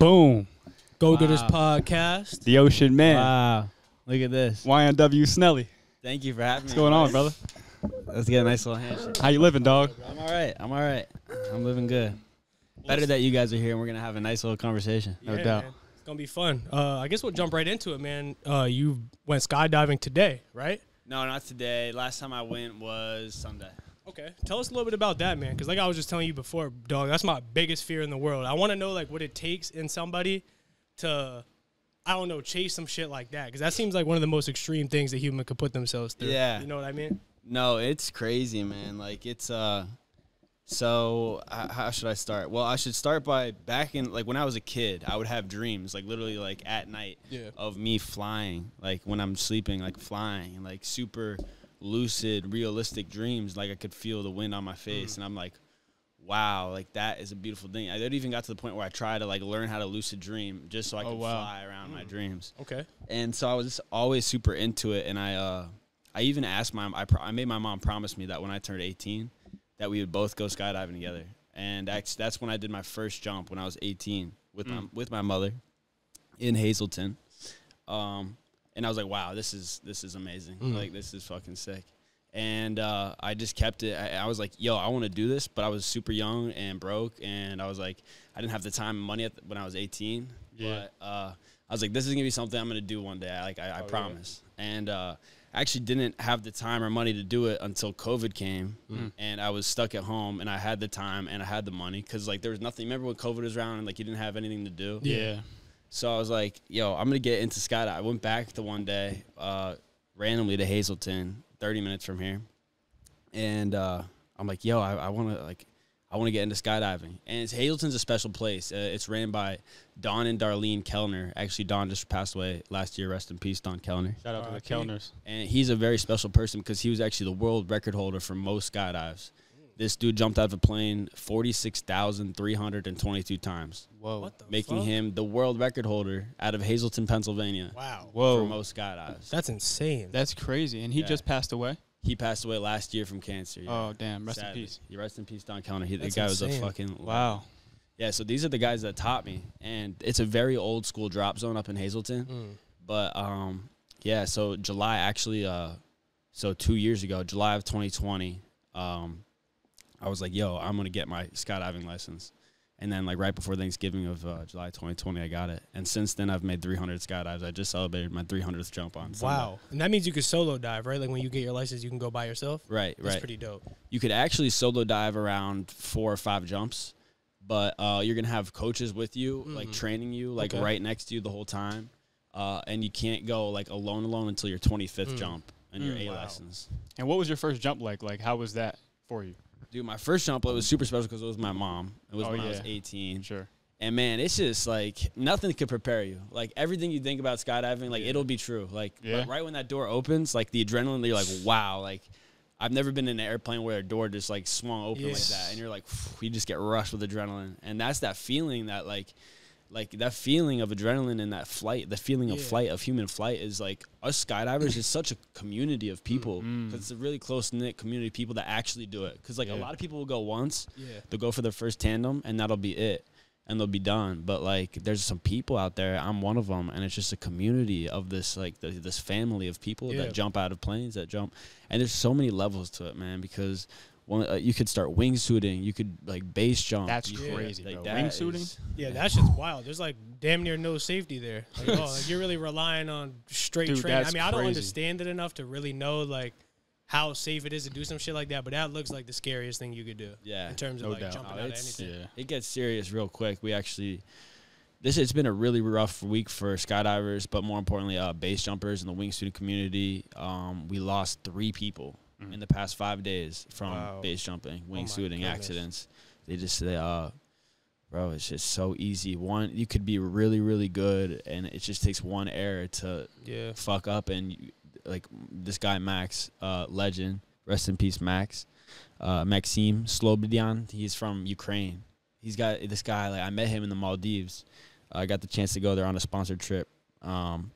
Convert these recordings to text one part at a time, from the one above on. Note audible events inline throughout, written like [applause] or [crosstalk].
Boom. Go to this podcast. The Ocean Man. Wow. Look at this. YNW Snelly. Thank you for having me. What's me. going on, brother? Let's get a nice little handshake. How you living, dog? I'm all right. I'm all right. I'm living good. Better that you guys are here and we're going to have a nice little conversation. No Yeah, doubt. man. It's gonna be fun. Uh, I guess we'll jump right into it, man. Uh, you went skydiving today, right? No, not today. Last time I went was Sunday. Okay. Tell us a little bit about that, man. Because like I was just telling you before, dog, that's my biggest fear in the world. I want to know like what it takes in somebody to, I don't know, chase some shit like that. Because that seems like one of the most extreme things that human could put themselves through. Yeah. You know what I mean? No, it's crazy, man. Like it's uh so h- how should I start? Well, I should start by back in like when I was a kid, I would have dreams like literally like at night Yeah. of me flying, like when I'm sleeping, like flying, like super lucid, realistic dreams. Like I could feel the wind on my face, and I'm like, wow, like that is a beautiful thing. I it even got to the point where I tried to like learn how to lucid dream just so I Oh, could wow. fly around my dreams Okay. and so I was just always super into it. And I, uh, I even asked my, I, pro- I made my mom promise me that when I turned 18, that we would both go skydiving together. And that's, that's when I did my first jump when I was 18 with my, with my mother in Hazleton. Um, and I was like, wow, this is, this is amazing. Like, this is fucking sick. And uh, I just kept it. I, I was like, yo, I want to do this, but I was super young and broke, and I was like, I didn't have the time and money at the, when I was 18. Yeah. But uh, I was like, this is gonna be something I'm gonna do one day. I, like, I, I promise. And uh, I actually didn't have the time or money to do it until COVID came, and I was stuck at home, and I had the time and I had the money because like there was nothing. Remember when COVID was around and like you didn't have anything to do? Yeah. So I was like, yo, I'm gonna get into skydive. I went back the one day, uh, randomly to Hazleton, 30 minutes from here, and uh, I'm like, yo, I, I want to like, I want to get into skydiving. And it's, Hazleton's a special place. Uh, it's ran by Don and Darlene Kellner. Actually, Don just passed away last year. Rest in peace, Don Kellner. Shout out to the Kellners. And he's a very special person because he was actually the world record holder for most skydives. This dude jumped out of a plane 46,322 times, Whoa. What the making fuck? him the world record holder out of Hazleton, Pennsylvania Wow. for Whoa. most skydives. That's insane. That's crazy. And he Yeah. just passed away. He passed away last year from cancer. yeah. Oh, damn. Rest Sadly. in peace. Yeah, rest in peace, Don Kellner. He, the That's guy was a insane. fucking Wow. Yeah, so these are the guys that taught me, and it's a very old school drop zone up in Hazleton. Mm. But um, yeah, so July actually, uh, so two years ago, July of 2020, um, I was like, yo, I'm gonna get my skydiving license. And then like right before Thanksgiving of uh, July 2020, I got it. And since then, I've made 300 skydives. I just celebrated my 300th jump on. Sunday. Wow. And that means you could solo dive, right? Like when you get your license, you can go by yourself. Right, That's right. pretty dope. you could actually solo dive around four or five jumps, but uh, you're gonna have coaches with you, like training you, like Okay. right next to you the whole time, uh, and you can't go like alone alone until your 25th jump and your Mm. A Wow. license. And what was your first jump like? Like, how was that for you? Dude, my first jump it was super special because it was my mom. It was Oh, when I was 18, Sure. and man, it's just like nothing could prepare you. Like everything you think about skydiving, like it'll be true. Like Yeah. right- right when that door opens, like the adrenaline, you're like, wow, like. I've never been in an airplane where a door just like swung open like that, and you're like, you just get rushed with adrenaline, and that's that feeling that like, like that feeling of adrenaline and that flight, the feeling of Yeah. flight of human flight is like us skydivers is such a community of mm, people. Mm. 'cause It's a really close knit community of people that actually do it. Because like a lot of people will go once, Yeah. they'll go for their first tandem, and that'll be it. And they'll be done. But like, there's some people out there. I'm one of them, and it's just a community of this like the, this family of people Yeah. that jump out of planes, that jump, and there's so many levels to it, man. Because one, uh, you could start wingsuiting, you could like base jump. That's you Yeah. crazy, like, bro. that Wingsuiting? is- Yeah, that shit's wild. There's like damn near no safety there. Like, oh, like you're really relying on straight Dude, training. I that's mean, I don't crazy. understand it enough to really know like how safe it is to do some shit like that. But that looks like the scariest thing you could do. Yeah. In terms of No like doubt. jumping No, out of anything. Yeah. it gets serious real quick. We actually this it's been a really rough week for skydivers, but more importantly, uh, base jumpers in the wingsuit community. Um, we lost three people in the past five days from Wow. base jumping, my wingsuiting goodness. accidents. They just they uh, bro, it's just so easy. One, you could be really really good, and it just takes one error to Yeah. fuck up and you, like this guy Max, uh, legend, rest in peace, Max, uh, Maxime Slobodian. He's from Ukraine. He's got this guy. Like I met him in the Maldives. I got the chance to go there on a sponsored trip, um,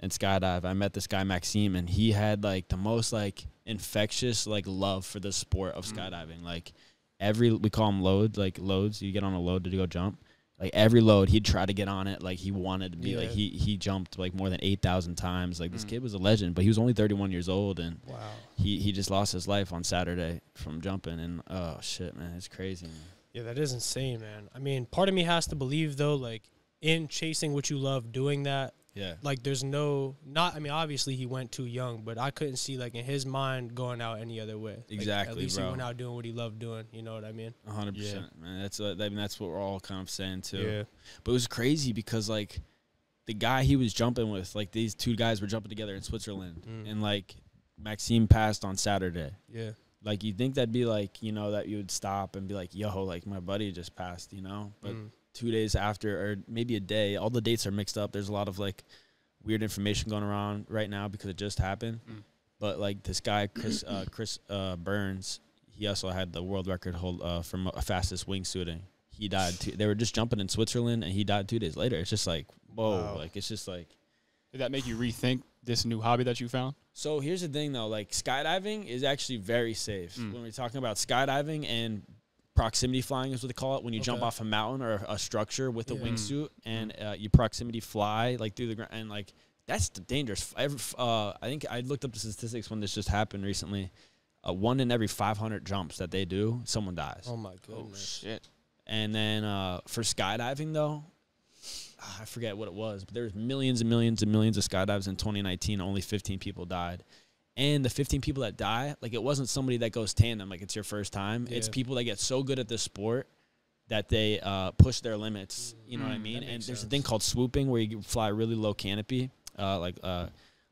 and skydive. I met this guy Maxime, and he had like the most like infectious like love for the sport of skydiving. Like every we call them loads, like loads. You get on a load to go jump. like every load he'd try to get on it like he wanted to be like he he jumped like more than 8,000 times like this Mm. kid was a legend but he was only 31 years old and Wow. he he just lost his life on Saturday from jumping and oh shit man it's crazy man. Yeah, that is insane, man. I mean, part of me has to believe though, like in chasing what you love, doing that, yeah like there's no not. I mean, obviously he went too young, but I couldn't see like in his mind going out any other way. Like, at Exactly, least bro. he went out doing what he loved doing. You know what I mean? A hundred Yeah. percent, man. That's what I mean. That's what we're all kind of saying too. Yeah. But it was crazy because like the guy he was jumping with, like these two guys were jumping together in Switzerland, Mm. and like Maxime passed on Saturday. Yeah. Like you'd think that'd be like you know that you would stop and be like, yo, like my buddy just passed, you know. But Mm. Two days after, or maybe a day, all the dates are mixed up. There's a lot of like weird information going around right now because it just happened. Mm. But like this guy, Chris uh, Chris uh, Burns, he also had the world record hold uh, for mo- fastest wingsuiting. He died. Two, they were just jumping in Switzerland, and he died two days later. It's just like whoa, Wow. like it's just like. Did that make you rethink this new hobby that you found? So here's the thing, though. Like skydiving is actually very safe. Mm. When we're talking about skydiving and proximity flying is what they call it. When you jump off a mountain or a structure with a Yeah. wingsuit and uh, you proximity fly like through the ground and like that's the dangerous. Every, uh, I think I looked up the statistics when this just happened recently. Uh, one in every 500 jumps that they do, someone dies. Oh my goodness. shit! And then uh, for skydiving, though, ah, I forget what it was, but there was millions and millions and millions of skydives in 2019. Only 15 people died. And the 15 people that die, like it wasn't somebody that goes tandem, like it's your first time. It's people that get so good at this sport that they uh, push their limits. You know what I Mm, mean? And there's a thing called swooping where you fly really low canopy, uh, like uh,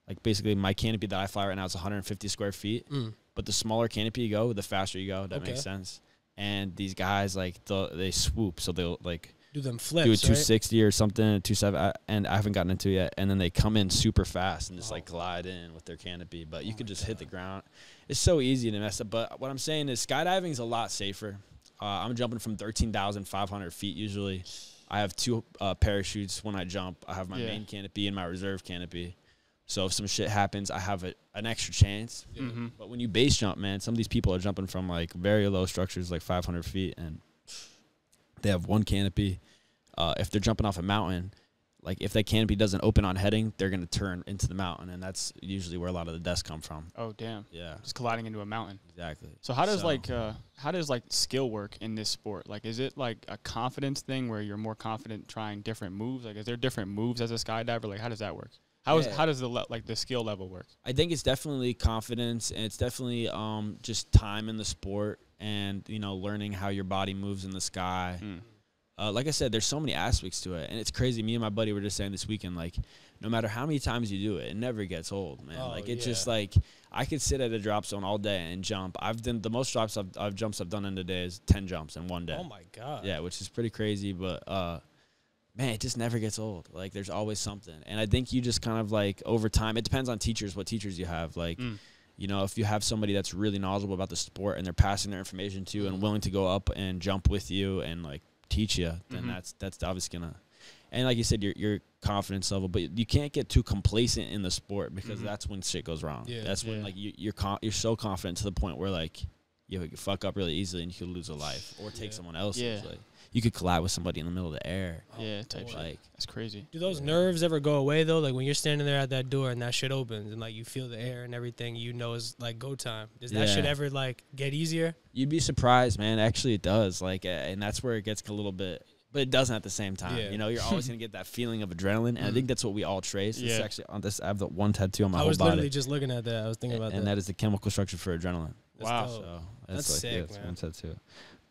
like basically my canopy that I fly right now is 150 square feet. Mm. But the smaller canopy you go, the faster you go. That Okay. makes sense. And these guys like they swoop, so they'll like Do them flips. do a right? 260 or something, two seven, and I haven't gotten into it yet. And then they come in super fast and just Oh. like glide in with their canopy. But you Oh could my just hit the ground. It's so easy to mess up. But what I'm saying is skydiving is a lot safer. Uh, I'm jumping from 13,500 feet usually. I have two uh, parachutes when I jump. I have my Yeah. main canopy and my reserve canopy. So if some shit happens, I have a, an extra chance. Yeah. hmm But when you base jump, man, some of these people are jumping from like very low structures, like 500 feet, and they have one canopy. Uh, if they're jumping off a mountain, like if that canopy doesn't open on heading, they're gonna turn into the mountain, and that's usually where a lot of the deaths come from. Oh damn! Yeah, Just colliding into a mountain. exactly. So how does So- like uh, how does like skill work in this sport? Like, is it like a confidence thing where you're more confident trying different moves? Like, is there different moves as a skydiver? Like, how does that work? How is Yeah. how does the le- like the skill level work? I think it's definitely confidence, and it's definitely um, just time in the sport, and you know, learning how your body moves in the sky. Mm. uh, like I said, there's so many aspects to it, and it's crazy. Me and my buddy were just saying this weekend, like, no matter how many times you do it, it never gets old, man. Oh, like it's yeah. just like I could sit at a drop zone all day and jump. I've done the most drops I've, I've jumps I've done in a day is ten jumps in one day. Oh my god. Yeah, which is pretty crazy, but uh, man, it just never gets old. Like there's always something, and I think you just kind of like over time. It depends on teachers, what teachers you have. Like, Mm. You know, if you have somebody that's really knowledgeable about the sport and they're passing their information to you and willing to go up and jump with you and like teach you, then Mhm. that's that's obviously gonna. And like you said, your your confidence level, but you can't get too complacent in the sport because Mhm. that's when shit goes wrong. Yeah. that's when Yeah. like you, you're con- you're so confident to the point where like you could fuck up really easily and you could lose a life or take Yeah. someone else's. Yeah. Like you could collide with somebody in the middle of the air. Yeah, type shit. Like That's crazy. Do those nerves ever go away though? Like when you're standing there at that door and that shit opens and like you feel the air and everything, you know is like go time. Does that shit ever like get easier? you'd be surprised, man. Actually, it does. Like, uh, and that's where it gets a little bit, but it doesn't at the same time. Yeah. You know, you're [laughs] always gonna get that feeling of adrenaline, and I think that's what we all trace. It's Yeah. actually on this. I have the one tattoo on my I whole was body, literally just looking at that. I was thinking and, about and that. that is the chemical structure for adrenaline. That's Wow. dope. So That's like, sick, yeah, it's man. one tattoo.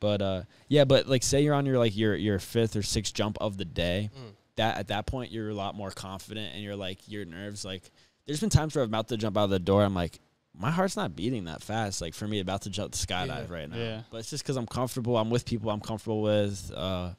But uh, yeah, but like, say you're on your like your your fifth or sixth jump of the day. Mm. That at that point you're a lot more confident, and you're like your nerves like. There's been times where I'm about to jump out of the door. I'm like, my heart's not beating that fast. Like for me, about to jump the skydive Yeah. right now. Yeah. But it's just because I'm comfortable. I'm with people I'm comfortable with. Uh,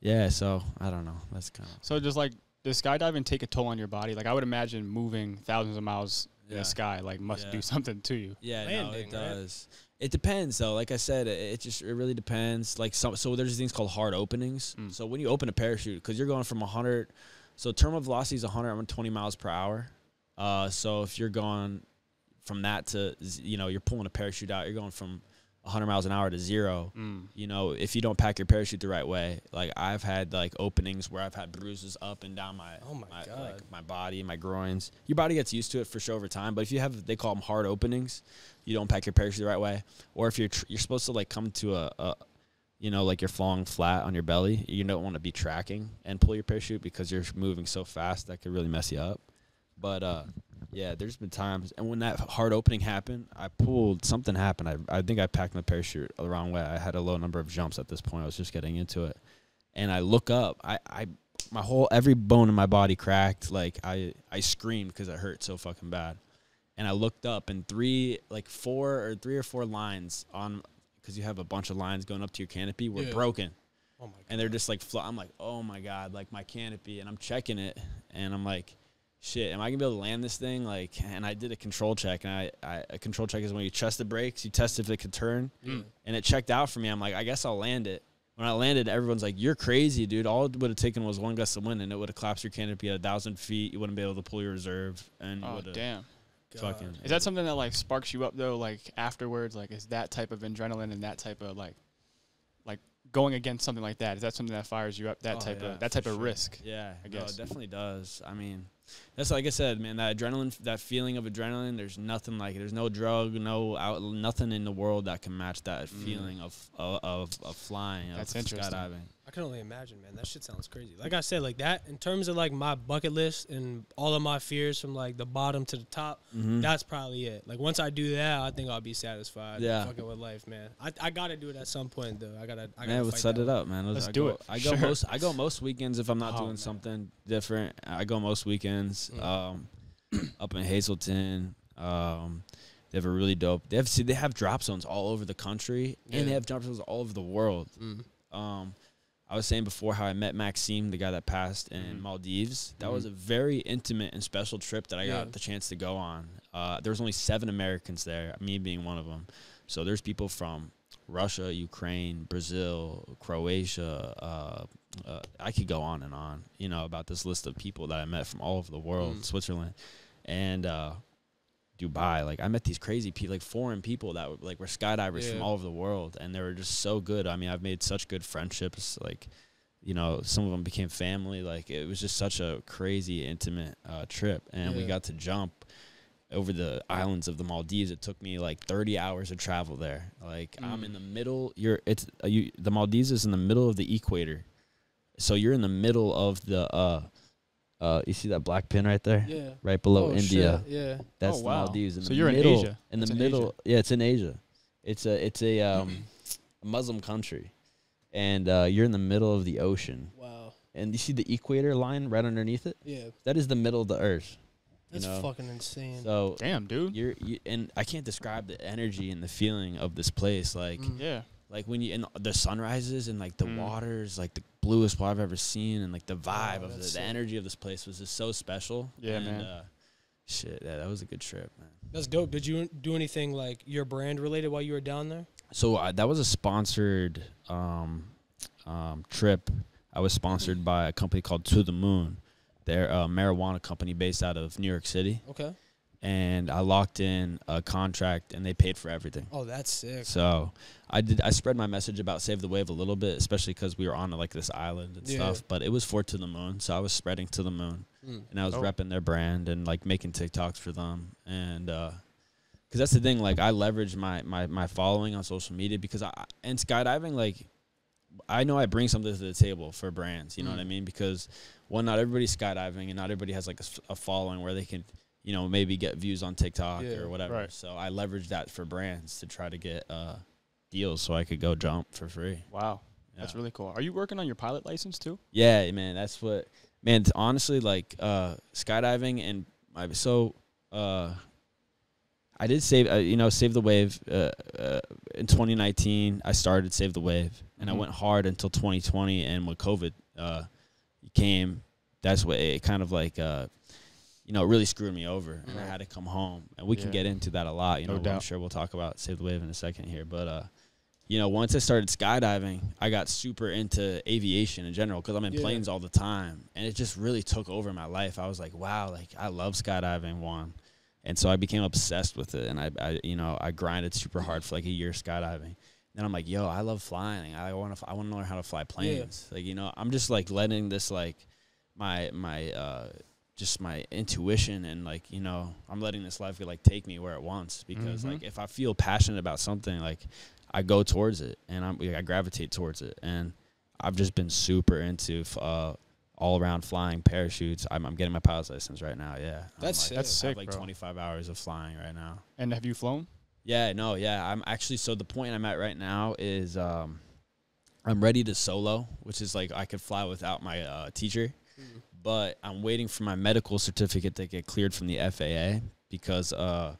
yeah. So I don't know. That's kind of So just like does skydiving take a toll on your body? Like I would imagine moving thousands of miles in the sky like must Yeah. do [laughs] something to you. yeah. no, Landing, it right? It depends though. Like I said, it, it just it really depends. Like so, so there's things called hard openings. Mm. So when you open a parachute, because you're going from 100, so terminal velocity is 120 miles per hour. Uh, so if you're going from that to you know you're pulling a parachute out, you're going from 100 miles an hour to zero. Mm. You know, if you don't pack your parachute the right way, like I've had like openings where I've had bruises up and down my Oh my God. like my body, my groins. Your body gets used to it for sure over time, but if you have they call them hard openings, you don't pack your parachute the right way, or if you're tr- you're supposed to like come to a, a you know, like you're falling flat on your belly, you don't want to be tracking and pull your parachute because you're moving so fast that could really mess you up. But uh, yeah, there's been times, and when that hard opening happened, I pulled something happened. I I think I packed my parachute the wrong way. I had a low number of jumps at this point. I was just getting into it, and I look up. I I my whole every bone in my body cracked. Like I I screamed because it hurt so fucking bad, and I looked up, and three like four or three or four lines on because you have a bunch of lines going up to your canopy were Yeah. broken Oh my god. and they're just like flo- I'm like, oh my god, like my canopy, and I'm checking it, and I'm like, shit, am I gonna be able to land this thing? Like, and I did a control check, and I, I a control check is when you trust the brakes, you test if it could turn, Mm. and it checked out for me. I'm like, I guess I'll land it. When I landed, everyone's like, "You're crazy, dude! All it would have taken was one gust of wind, and it would have collapsed your canopy at a thousand feet. You wouldn't be able to pull your reserve, and Oh would have damn. fucking." Is that something that like sparks you up though? Like afterwards, like is that type of adrenaline and that type of like, like going against something like that? Is that something that fires you up? That Oh, type yeah, of that for type of risk. Yeah, I no, guess. it definitely does. I mean, that's like I said, man. That adrenaline, that feeling of adrenaline. There's nothing like it. There's no drug, no out, nothing in the world that can match that Mm. feeling of of of, of flying. That's Of interesting. Skydiving. I can only imagine, man. That shit sounds crazy. Like I said, like that in terms of like my bucket list and all of my fears from like the bottom to the top. Mhm. That's probably it. Like once I do that, I think I'll be satisfied. Yeah. fucking with life, man. I, I gotta do it at some point though. I gotta. I gotta Man, let's set it up, man. Let's I do go, it. I go [laughs] Sure. most. I go most weekends if I'm not Oh, doing man. something different. I go most weekends. Mm. Um, [clears throat] up in Hazleton. Um, they have a really dope. They have see they have drop zones all over the country, and they have drop zones all over the world. Mm. Um, I was saying before how I met Maxime, the guy that passed in Mhm. Maldives. That was Mhm. a very intimate and special trip that I Yeah. got the chance to go on. Uh, there was only seven Americans there, me being one of them. So there's people from Russia, Ukraine, Brazil, Croatia. Uh, uh, I could go on and on, you know, about this list of people that I met from all over the world, Mm. Switzerland, and uh, Dubai. Like I met these crazy people, like foreign people that were like were skydivers from all over the world, and they were just so good. I mean, I've made such good friendships. Like, you know, some of them became family. Like it was just such a crazy, intimate uh, trip, and we got to jump over the islands of the Maldives. It took me like 30 hours to travel there. Like I'm Mm. in the middle. You're it's uh, you. The Maldives is in the middle of the equator, so you're in the middle of the. uh uh, you see that black pin right there, Yeah. right below Oh, India. shit, Yeah. That's Oh, the wow. Maldives. In So the you're in middle, Asia. In That's the in middle, Asia. yeah, it's in Asia. It's a it's a um a Muslim country, and uh, you're in the middle of the ocean, Wow. and you see the equator line right underneath it. Yeah. That is the middle of the Earth. You That's know? fucking insane. So Damn, dude. you're you, and I can't describe the energy and the feeling of this place. Like Mm. Yeah. Like when you and the sunrises and like the Mm. waters, like the bluest water I've ever seen, and like the vibe Wow, of the, the energy of this place was just so special. Yeah, and, man. Uh, shit, yeah, that was a good trip, man. That's dope. Did you do anything like your brand related while you were down there? So uh, that was a sponsored um, um, trip. I was sponsored by a company called To the Moon. They're a marijuana company based out of New York City, Okay. And I locked in a contract, and they paid for everything. Oh, that's sick. So I did. I spread my message about Save the Wave a little bit, especially because we were on like this island and Yeah. stuff. But it was for To the Moon, so I was spreading To the Moon, Mm. and I was Oh. repping their brand and like making TikToks for them, and uh because that's the thing. Like I leverage my my my following on social media because I and skydiving like. I know I bring something to the table for brands, you know what I Mm. mean? Because one, not everybody's skydiving, and not everybody has like a following where they can, you know, maybe get views on TikTok Yeah. or whatever. Right. So I leveraged that for brands to try to get uh, deals so I could go jump for free. Wow. That's really cool. Are you working on your pilot license too? Yeah, man, that's what man. Honestly, like uh, skydiving and I so uh, I did save uh, you know save the wave uh, uh, in 2019. I started save the wave and I Mhm. went hard until 2020. And when COVID uh, came, that's what it kind of like. You know, it really screwed me over, and I had to come home. And we can get into that a lot. You No know, I'm sure we'll talk about Save the Wave in a second here. But uh, you know, once I started skydiving, I got super into aviation in general because I'm in Yeah. planes all the time, and it just really took over my life. I was like, wow, like I love skydiving. One, and so I became obsessed with it, and I, I you know I grinded super hard for like a year skydiving. Then I'm like, yo, I love flying. I want to I want to learn how to fly planes. Like you know, I'm just like letting this like my my uh just my intuition and like you know I'm letting this life like take me where it wants because Mhm. like if I feel passionate about something like I go towards it and I'm I gravitate towards it and I've just been super into uh all around flying parachutes. I'm, I'm getting my pilot's license right now. Yeah, That's like, That's I have sick, like bro. 25 hours of flying right now. And have you flown? Yeah, no, yeah. I'm actually so the point I'm at right now is um I'm ready to solo, which is like I could fly without my uh, teacher, but I'm waiting for my medical certificate to get cleared from the FAA because uh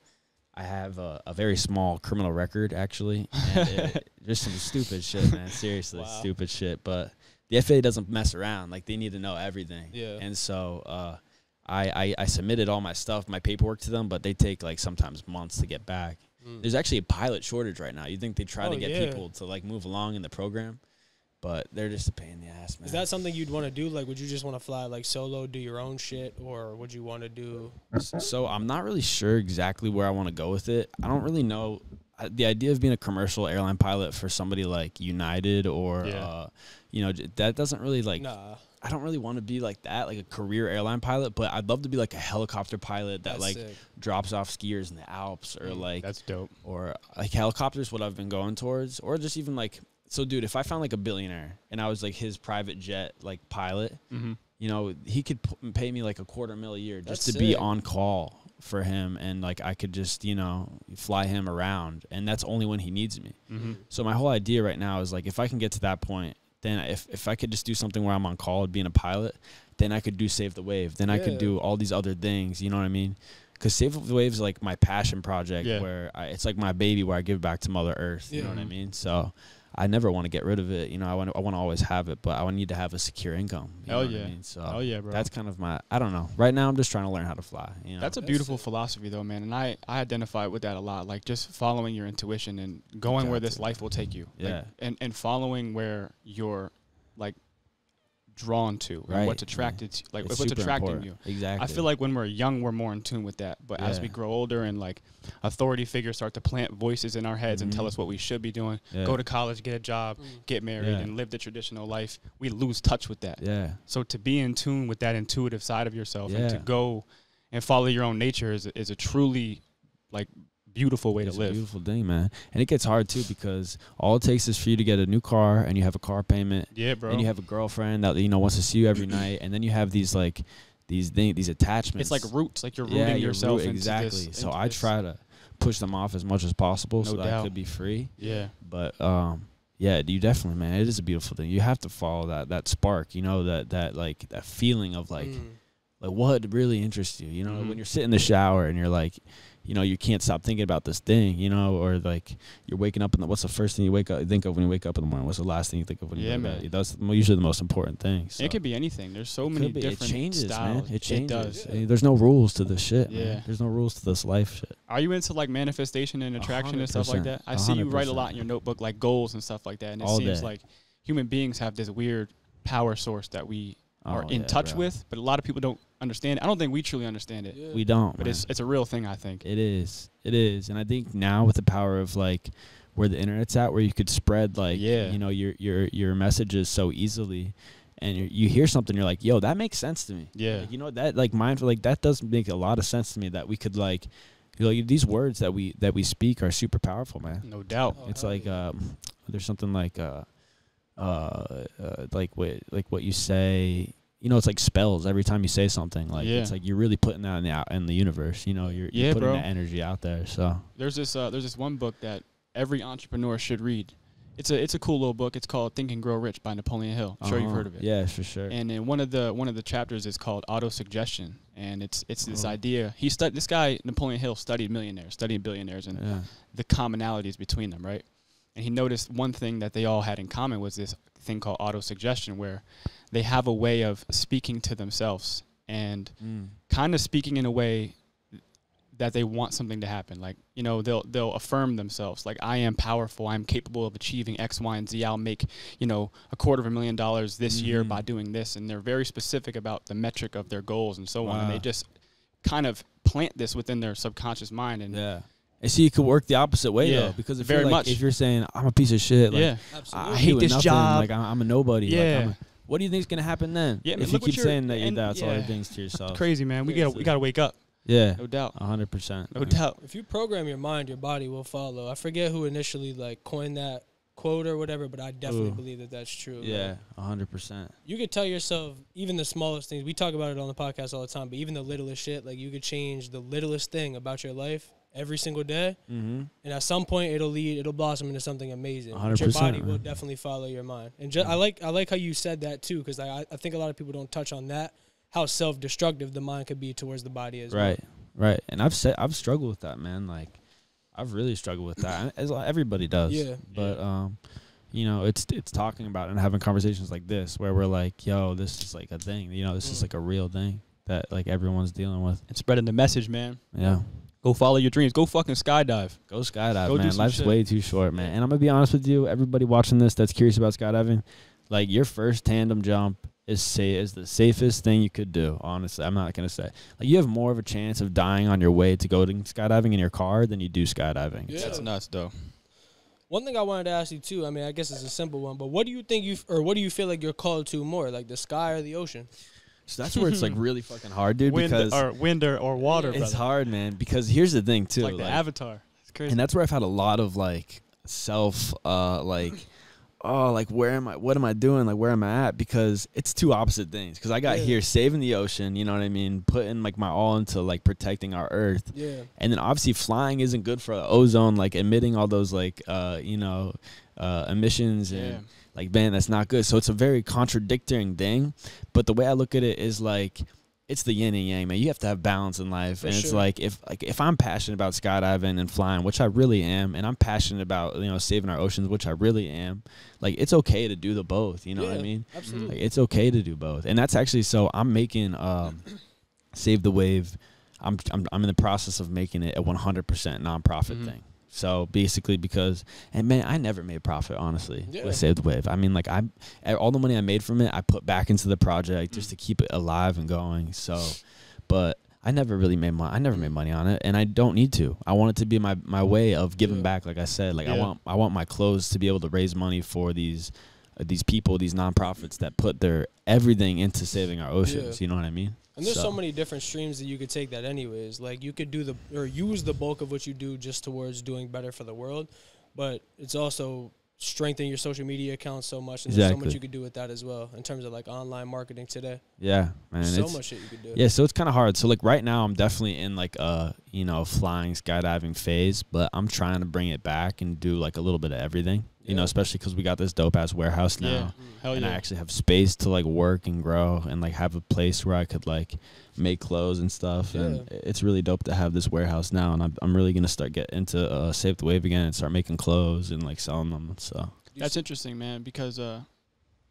I have a, a very small criminal record actually. And [laughs] it, just some stupid shit, man. Seriously, Wow. stupid shit. But the FAA doesn't mess around. Like they need to know everything. Yeah. And so uh I, I, I submitted all my stuff, my paperwork to them, but they take like sometimes months to get back. There's actually a pilot shortage right now. You think they try Oh, to get yeah. people to like move along in the program, but they're just a pain in the ass, man. Is that something you'd want to do? Like, would you just want to fly like solo, do your own shit, or would you want to do? so I'm not really sure exactly where I want to go with it. I don't really know the idea of being a commercial airline pilot for somebody like United or Yeah. uh, you know that doesn't really like nah, I don't really want to be like that like a career airline pilot, but I'd love to be like a helicopter pilot that that's like sick. drops off skiers in the Alps or Mm, like That's dope. or like helicopters what I've been going towards or just even like so dude if I found like a billionaire and I was like his private jet like pilot Mm-hmm. you know he could p- pay me like a quarter mil a year just That's to be sick. on call for him and like I could just you know fly him around and that's only when he needs me Mm-hmm. so my whole idea right now is like if I can get to that point then if, if I could just do something where I'm on call being a pilot then I could do save the wave then I could do all these other things you know what I mean because Save the Wave is like my passion project Yeah. where I, it's like my baby where I give back to Mother Earth. You know what I mean? So I never want to get rid of it. You know, I want to, I want to always have it, but I need to have a secure income. You Hell know what yeah. I mean? So Oh yeah, bro. that's kind of my I don't know. Right now I'm just trying to learn how to fly. You know? That's a beautiful sick. philosophy, though, man. And I, I identify with that a lot. Like just following your intuition and going where this life will take you. Like, Yeah. and and following where you're, like, drawn to Right, and what's yeah. attracted, to, like It's what's attracting important. you. Exactly. I feel like when we're young, we're more in tune with that. But as we grow older and like authority figures start to plant voices in our heads and tell Mhm. us what we should be doing, yeah. go to college, get a job, get married, Yeah. and live the traditional life, we lose touch with that. yeah. So to be in tune with that intuitive side of yourself and to go and follow your own nature is, is a truly like beautiful way It's to a live. beautiful thing, man. And it gets hard too because all it takes is for you to get a new car and you have a car payment Yeah, bro. and you have a girlfriend that you know wants to see you every night, and then you have these like these thing, these attachments. it's like roots, like you're rooting yeah, yourself root- exactly. this. so I this- try to push them off as much as possible so No that I could be free. Yeah, But um, yeah, you definitely, man, it is a beautiful thing. You have to follow that that spark, you know, that that like that feeling of like Mm. like what really interests you. You know, Mhm. when you're sitting in the shower and you're like, you know, you can't stop thinking about this thing, you know, or like you're waking up and what's the first thing you wake up think of when you wake up in the morning? What's the last thing you think of when you Yeah, to bed? man. That's usually the most important thing. So. it could be anything. There's so It many different it changes, styles. man. It changes. does. Uh, There's no rules to this shit. man. Yeah. There's no rules to this life shit. Are you into like manifestation and attraction and stuff like that? I see you write a lot in your notebook, like goals and stuff like that. And it All seems day. like human beings have this weird power source that we are Oh, in yeah, touch bro. with, but a lot of people don't understand. it. I don't think we truly understand it, Yeah. We don't. but man. it's it's a real thing. I think. It is. It is. And I think now with the power of like where the internet's at, where you could spread like Yeah. you know your your your messages so easily, and you you hear something, you're like, yo, that makes sense to me. Yeah. Like, you know that like mindful like that does make a lot of sense to me that we could like. You know, these words that we that we speak are super powerful, man. No doubt. Oh, it's like yeah. um, there's something like uh, uh, uh, like what like what you say. You know, it's like spells every time you say something. Like Yeah. it's like you're really putting that in the out in the universe. You know, you're, Yeah, you're putting bro. that energy out there. So There's this uh, there's this one book that every entrepreneur should read. It's a it's a cool little book. It's called Think and Grow Rich by Napoleon Hill. I'm sure you've Uh-huh. heard of it. Yeah, for sure. And in one of the one of the chapters is called auto suggestion, and it's it's this Oh. idea. He stud this guy Napoleon Hill studied millionaires, studied billionaires, and yeah. the commonalities between them, right? And he noticed one thing that they all had in common was this thing called auto suggestion, where they have a way of speaking to themselves and Mm. kind of speaking in a way that they want something to happen. Like, you know, they'll they'll affirm themselves. Like, I am powerful. I'm capable of achieving X, Y, and Z. I'll make, you know, a quarter of a million dollars this year Mhm. by doing this. And they're very specific about the metric of their goals and so on. And they just kind of plant this within their subconscious mind and Yeah. And see, you could work the opposite way Yeah, though, because if very you're like, much. if you're saying I'm a piece of shit, like, yeah, Absolutely. I, I hate hate this nothing, job. like I'm, I'm a nobody. like, Yeah. I'm a- what do you think is gonna happen then? Yeah, man, if you keep saying that you and- that's all your things to yourself. crazy man. We Yeah, got to we got to wake up, Yeah, no doubt, hundred percent. no doubt. If you program your mind, your body will follow. I forget who initially like coined that quote or whatever, but I definitely Ooh. believe that that's true. Like, Yeah, hundred percent. you could tell yourself even the smallest things. We talk about it on the podcast all the time, but even the littlest shit, like you could change the littlest thing about your life every single day, Mm-hmm. and at some point it'll lead, it'll blossom into something amazing. Your 100%, body will definitely follow your mind. And ju- I like I like how you said that too, because I I think a lot of people don't touch on that. How self-destructive the mind could be towards the body as well. Right, right. And I've said I've struggled with that, man. Like, I've really struggled with that. As everybody does. Yeah. But um, you know, it's it's talking about and having conversations like this where we're like, yo, this is like a thing. You know, this is Mm. like a real thing that like everyone's dealing with. And spreading the message, man. Yeah. Go follow your dreams. Go fucking skydive. Go skydive, Go man. Life's shit. way too short, man. And I'm gonna be honest with you, everybody watching this that's curious about skydiving, like your first tandem jump is say is the safest thing you could do. Honestly, I'm not gonna say like you have more of a chance of dying on your way to go to skydiving in your car than you do skydiving. Yeah. That's nuts, though. One thing I wanted to ask you too. I mean, I guess it's a simple one, but what do you think you or what do you feel like you're called to more, like the sky or the ocean? So that's where it's like really [laughs] fucking hard, dude. wind because or wind or, or water, it's brother. hard, man. Because here's the thing, too. like the Avatar. It's crazy. and that's where I've had a lot of like self, uh, like, [clears throat] oh, like where am I? What am I doing? Like where am I at? Because it's two opposite things. Because I got Yeah. here saving the ocean, you know what I mean, putting like my all into like protecting our Earth, Yeah. and then obviously flying isn't good for the ozone, like emitting all those like, uh, you know, uh, emissions and yeah. Like man that's not good. So it's a very contradicting thing. But the way i look at it is like it's the yin and yang man. You have to have balance in life. For and it's sure. like if like if i'm passionate about skydiving and flying which i really am and i'm passionate about you know saving our oceans which i really am like it's okay to do the both you know what i mean? Absolutely. like it's okay to do both. And that's actually so i'm making um save the wave i'm i'm, I'm in the process of making it a 100% nonprofit Mhm. thing so basically because and man i never made profit honestly Yeah. with save the wave i mean like i all the money i made from it i put back into the project just to keep it alive and going so but I never really made money. I never made money on it, and I don't need to. I want it to be my, my way of giving Yeah. back. Like I said, like I want I want my clothes to be able to raise money for these uh, these people, these nonprofits that put their everything into saving our oceans. You know what I mean? And there's so. many different streams that you could take that anyways. Like you could do the or use the bulk of what you do just towards doing better for the world, but it's also strengthen your social media accounts so much and there's so much you could do with that as well in terms of like online marketing today. Yeah, man. so it's- much shit you could do. Yeah, so it's kind of hard. So like right now, I'm definitely in like a you know flying skydiving phase, but I'm trying to bring it back and do like a little bit of everything. You know, especially because we got this dope ass warehouse now. Yeah. Hell and I actually have space to like work and grow and like have a place where I could like make clothes and stuff. And it's really dope to have this warehouse now. And I'm, I'm really gonna start get into uh, Save the Wave again and start making clothes and like selling them. So That's interesting, man, because uh,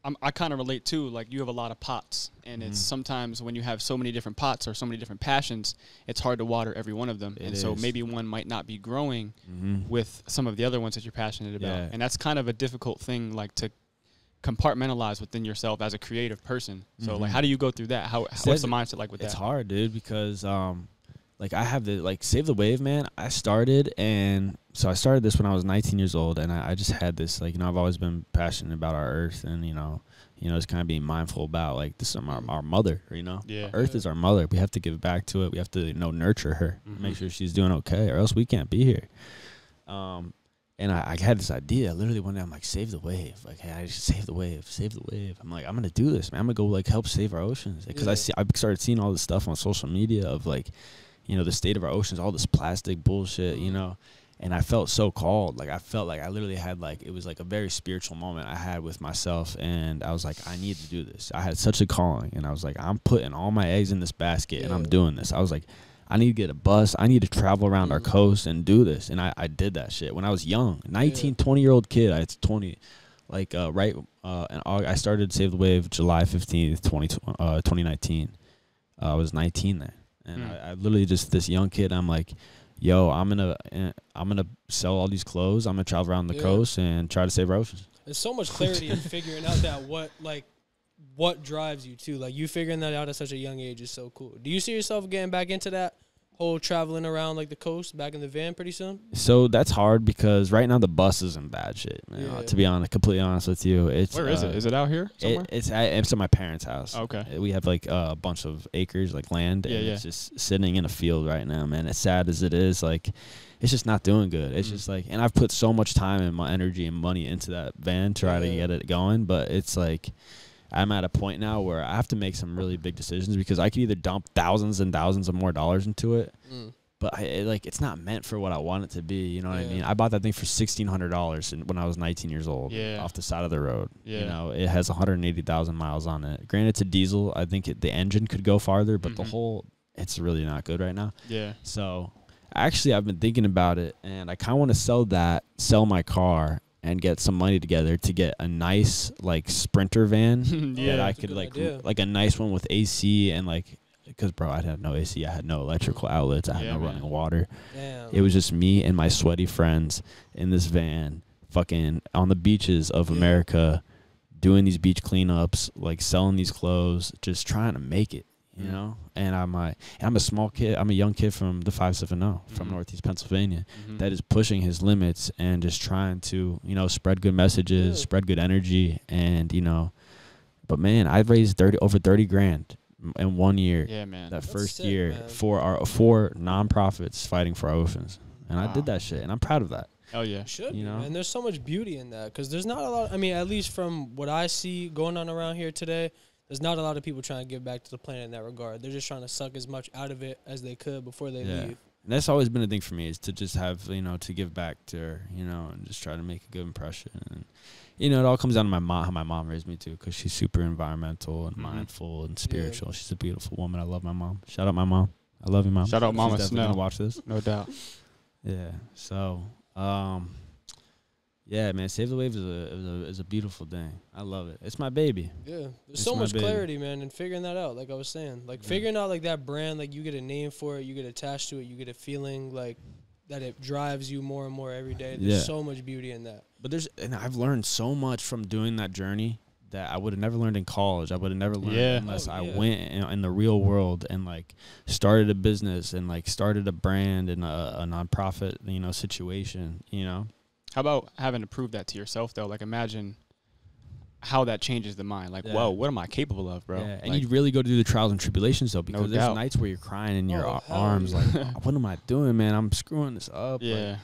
I'm, I kind of relate too. Like you have a lot of pots, and it's Mhm. sometimes when you have so many different pots or so many different passions, it's hard to water every one of them. It and so maybe one might not be growing mm-hmm. with some of the other ones that you're passionate about, Yeah. and that's kind of a difficult thing, like to compartmentalize within yourself as a creative person. So like, Mhm. how do you go through that? How what's the mindset like with it's that? It's hard, dude, because um, like I have the like Save the Wave, man. I started and so I started this when I was 19 years old, and I, I just had this like you know I've always been passionate about our Earth and you know you know just kind of being mindful about like this is our, our mother, you know. Yeah. Earth is our mother. We have to give back to it. We have to you know nurture her, make Mhm. sure she's doing okay, or else we can't be here. Um, and I, I had this idea. Literally one day, I'm like, save the wave. Like, hey, I just save the wave, save the wave. I'm like, I'm gonna do this, man. I'm gonna go like help save our oceans because I see. I started seeing all this stuff on social media of like, you know, the state of our oceans, all this plastic bullshit, you know. And I felt so called. Like I felt like I literally had like it was like a very spiritual moment I had with myself, and I was like, I need to do this. I had such a calling, and I was like, I'm putting all my eggs in this basket, and I'm doing this. I was like, I need to get a bus. I need to travel around our Mhm. coast and do this. And I, I did that shit when I was young, 19, 20 year old kid. I was 20, like uh, right. Uh, and I started Save the Wave July 15th, 20, uh, 2019. Uh, I was 19 then. And Hmm. I, I literally just this young kid. I'm like, yo, I'm gonna, uh, I'm gonna sell all these clothes. I'm gonna travel around the Yeah. coast and try to save our oceans. There's so much clarity in figuring out that what like what drives you too. Like you figuring that out at such a young age is so cool. Do you see yourself getting back into that whole traveling around like the coast back in the van pretty soon? So that's hard because right now the bus is in bad shape. Man. Yeah. To be honest, completely honest with you, it's Where is uh, it? Is it out here somewhere? It, it's at, it's at my parents' house. okay. Uh, We have like uh, a bunch of acres, like land, Yeah, and yeah. it's just sitting in a field right now, man. As sad as it is, like it's just not doing good. It's Mhm. just like, and I've put so much time and my energy and money into that van to try to get it going, but it's like I'm at a point now where I have to make some really big decisions because I could either dump thousands and thousands of more dollars into it, Mm. but I, it, like it's not meant for what I want it to be. You know what I mean? I bought that thing for sixteen hundred dollars when I was nineteen years old. Yeah. off the side of the road. Yeah. You know, it has one hundred eighty thousand miles on it. Granted, it's a diesel. I think it, the engine could go farther, but the Mhm. whole it's really not good right now. Yeah. So, actually, I've been thinking about it, and I kind of want to sell that, sell my car, and get some money together to get a nice like Sprinter van [laughs] yeah. that I could like idea. like a nice one with AC and like because bro, I had no AC, I had no electrical outlets, I had Yeah, no man. running water. Damn. It was just me and my sweaty friends in this van, fucking on the beaches of Yeah. America, doing these beach cleanups, like selling these clothes, just trying to make it, you Mm. know. And I'm a, and I'm a small kid. I'm a young kid from the five seven zero from Mhm. Northeast Pennsylvania Mhm. that is pushing his limits and just trying to, you know, spread good messages, Yeah. spread good energy, and you know. But man, I raised thirty over thirty grand in one year yeah, man. that That's first sick, year man. for our for nonprofits fighting for our orphans, and I did that shit, and I'm proud of that. Oh yeah. Should you know? and there's so much beauty in that because there's not a lot. I mean, at least from what I see going on around here today, there's not a lot of people trying to give back to the planet in that regard. They're just trying to suck as much out of it as they could before they Yeah. leave. And that's always been a thing for me is to just have you know to give back to her, you know, and just try to make a good impression. And you know, it all comes down to my mom, how my mom raised me too, because she's super environmental and Mhm. mindful and spiritual. She's a beautiful woman. I love my mom. Shout out my mom. I love you, mom. Shout out She's Mama definitely gonna Snow. watch this. No doubt. Yeah. So, um, yeah, man, Save the Wave is a, is a is a beautiful thing. I love it. It's my baby. Yeah, there's It's so much baby. clarity, man, and figuring that out. Like I was saying, like Yeah. figuring out like that brand, like you get a name for it, you get attached to it, you get a feeling like that it drives you more and more every day. There's Yeah. so much beauty in that. But there's and I've learned so much from doing that journey that I would have never learned in college. I would have never learned Yeah. unless Oh, I yeah. went in, in the real world and like started a business and like started a brand and a, a nonprofit, you know, situation. You know, How about having to prove that to yourself though? Like imagine how that changes the mind. Like, Yeah. whoa, what am I capable of, bro? Yeah, and Like, you really go through the trials and tribulations though, because there's doubt. nights where you're crying in your Oh, arms, like, what am I doing, man? I'm screwing this up. Like, yeah.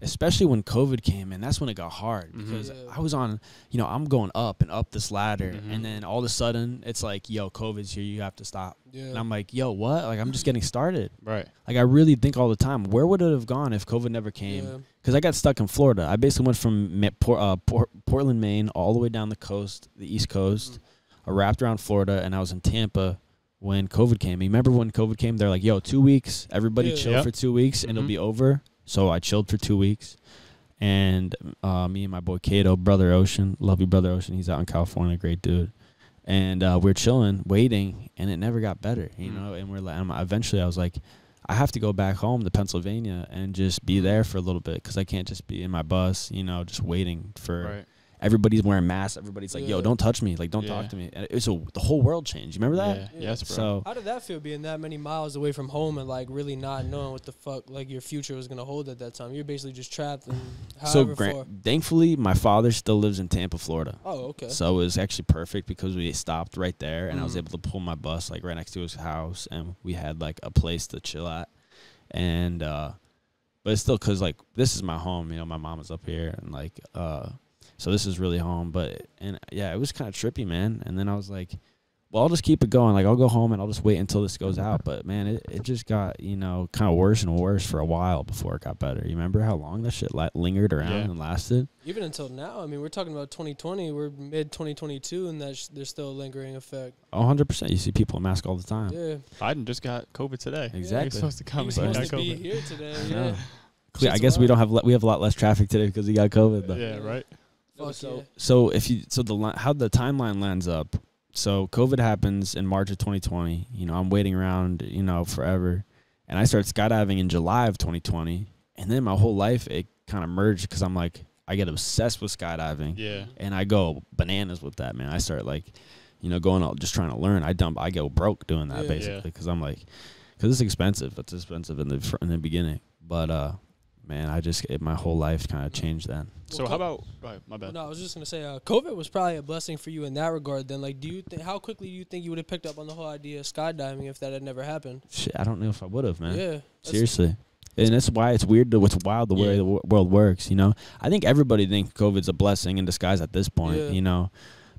Especially when COVID came in, that's when it got hard Mhm. because Yeah. I was on, you know, I'm going up and up this ladder, Mhm. and then all of a sudden it's like, yo, COVID's here, you have to stop. Yeah, And I'm like, yo, what? Like, I'm just getting started. Right. Like, I really think all the time, where would it have gone if COVID never came? yeah. Because I got stuck in Florida. I basically went from Ma- Por- uh, Por- Portland, Maine, all the way down the coast, the East Coast. I wrapped around Florida, and I was in Tampa when COVID came. You remember when COVID came? They're like, yo, two weeks, everybody Yeah. chill Yep. for two weeks, and Mhm. it'll be over. So I chilled for two weeks. And uh, me and my boy Cato, brother Ocean, love you, brother Ocean. He's out in California, great dude. And uh, we're chilling, waiting, and it never got better, you Mm. know. And we're like, eventually, I was like, I have to go back home to Pennsylvania and just be there for a little bit because I can't just be in my bus, you know, just waiting for Right. Everybody's wearing masks. Everybody's like, "Yo, don't touch me! Like, don't Yeah. talk to me." And it's a the whole world changed. You remember that? Yeah. Yeah. Yes, bro. So How did that feel being that many miles away from home and like really not knowing what the fuck like your future was gonna hold at that time? You're basically just trapped and so however far. thankfully, my father still lives in Tampa, Florida. Oh, okay. So it was actually perfect because we stopped right there, and I was Mhm. able to pull my bus like right next to his house, and we had like a place to chill at. And uh, but it's still because like this is my home. You know, my mom is up here, and like uh, so this is really home. But and yeah, it was kind of trippy, man. And then I was like, well, I'll just keep it going. Like I'll go home and I'll just wait until this goes out. But man, it, it just got you know kind of worse and worse for a while before it got better. You remember how long that shit la- lingered around Yeah. and lasted? Even until now, I mean, we're talking about 2020. We're mid 2022, and that's there's still a lingering effect. A hundred percent. You see people in masks all the time. Yeah, Biden just got COVID today. Exactly. He's supposed to he come was and supposed got to be COVID. here today. I Yeah, know. I Shit's guess we don't have le- we have a lot less traffic today because he got COVID. Though. Yeah, right. Fuck so yeah. so if you so the li- how the timeline lands up. So COVID happens in March of 2020. You know I'm waiting around you know forever, and I start skydiving in July of 2020, and then my whole life it kind of merged because I'm like I get obsessed with skydiving. Yeah. and I go bananas with that man. I start like you know, going out just trying to learn. I dump, I go broke doing that Yeah. basically Yeah. because I'm like, because it's expensive. It's expensive in the in the beginning, but uh, man, I just it, my whole life kind of changed then. So Well, how about? Go ahead, my bad. No, I was just gonna say, uh, COVID was probably a blessing for you in that regard. Then, like, do you think how quickly do you think you would have picked up on the whole idea of skydiving if that had never happened? Shit, I don't know if I would have, man. Yeah, that's- Seriously. And that's why it's weird. To, it's wild the way the wo- world works. You know, I think everybody thinks COVID's a blessing in disguise at this point. Yeah. You know,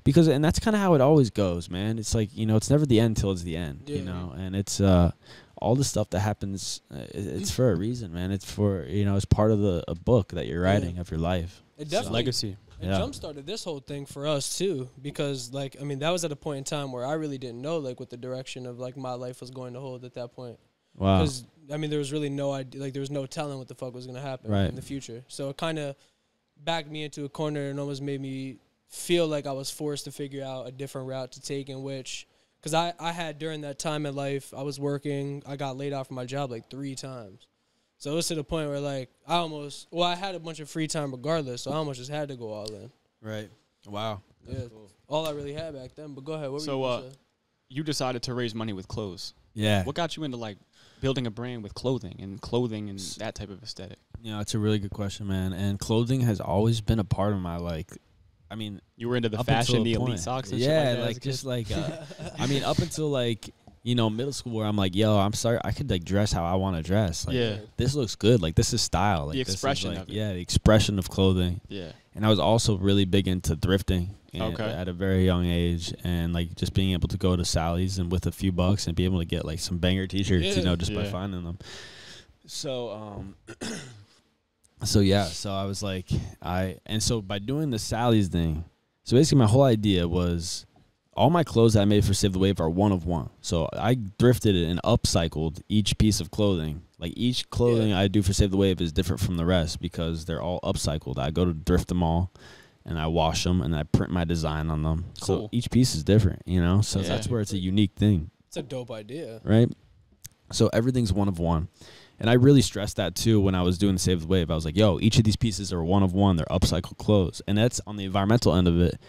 because and that's kind of how it always goes, man. It's like you know, it's never the end till it's the end. You know, and it's uh, all the stuff that happens. Uh, it's for a reason, man. It's for you know, it's part of the a book that you're Yeah. writing of your life. It It's definitely legacy. It Yeah. jump started this whole thing for us too, because like I mean that was at a point in time where I really didn't know like what the direction of like my life was going to hold at that point. Wow. Because I mean there was really no idea, like there was no telling what the fuck was gonna happen Right. in the future. So it kind of backed me into a corner and almost made me feel like I was forced to figure out a different route to take in which. Because I, I had during that time in life, I was working, I got laid off from my job like three times. So it was to the point where like I almost, well, I had a bunch of free time regardless, so I almost just had to go all in. Right. Wow. Yeah, all I really had back then. But go ahead. What So, were you uh. You decided to raise money with clothes. Yeah. What got you into like building a brand with clothing and clothing and that type of aesthetic? You know, it's a really good question, man. And clothing has always been a part of my like. I mean, You were into the fashion, the elite socks and yeah, shit like that. as a like just like uh, [laughs] I mean, up until like you know middle school, where I'm like, yo, I'm sorry, I could like dress how I want to dress. Like, yeah, this looks good. Like this is style. Like The this is, expression like, of. Yeah, the expression of clothing. yeah. And I was also really big into thrifting. Okay. At a very young age, and like just being able to go to Sally's and with a few bucks and be able to get like some banger T-shirts, Yeah. you know, just by finding them. So, um, [clears throat] so yeah, so I was like, I and so by doing the Sally's thing, so basically my whole idea was all my clothes that I made for Save the Wave are one of one. So I thrifted it and upcycled each piece of clothing. Like each clothing I do for Save the Wave is different from the rest because they're all upcycled. I go to thrift them all and I wash them and I print my design on them. So each piece is different, you know? So Yeah. that's where it's a unique thing It's a dope idea. right? So everything's one of one. And I really stressed that too when I was doing Save the Wave. I was like, yo, each of these pieces are one of one. They're upcycled clothes. And that's on the environmental end of it.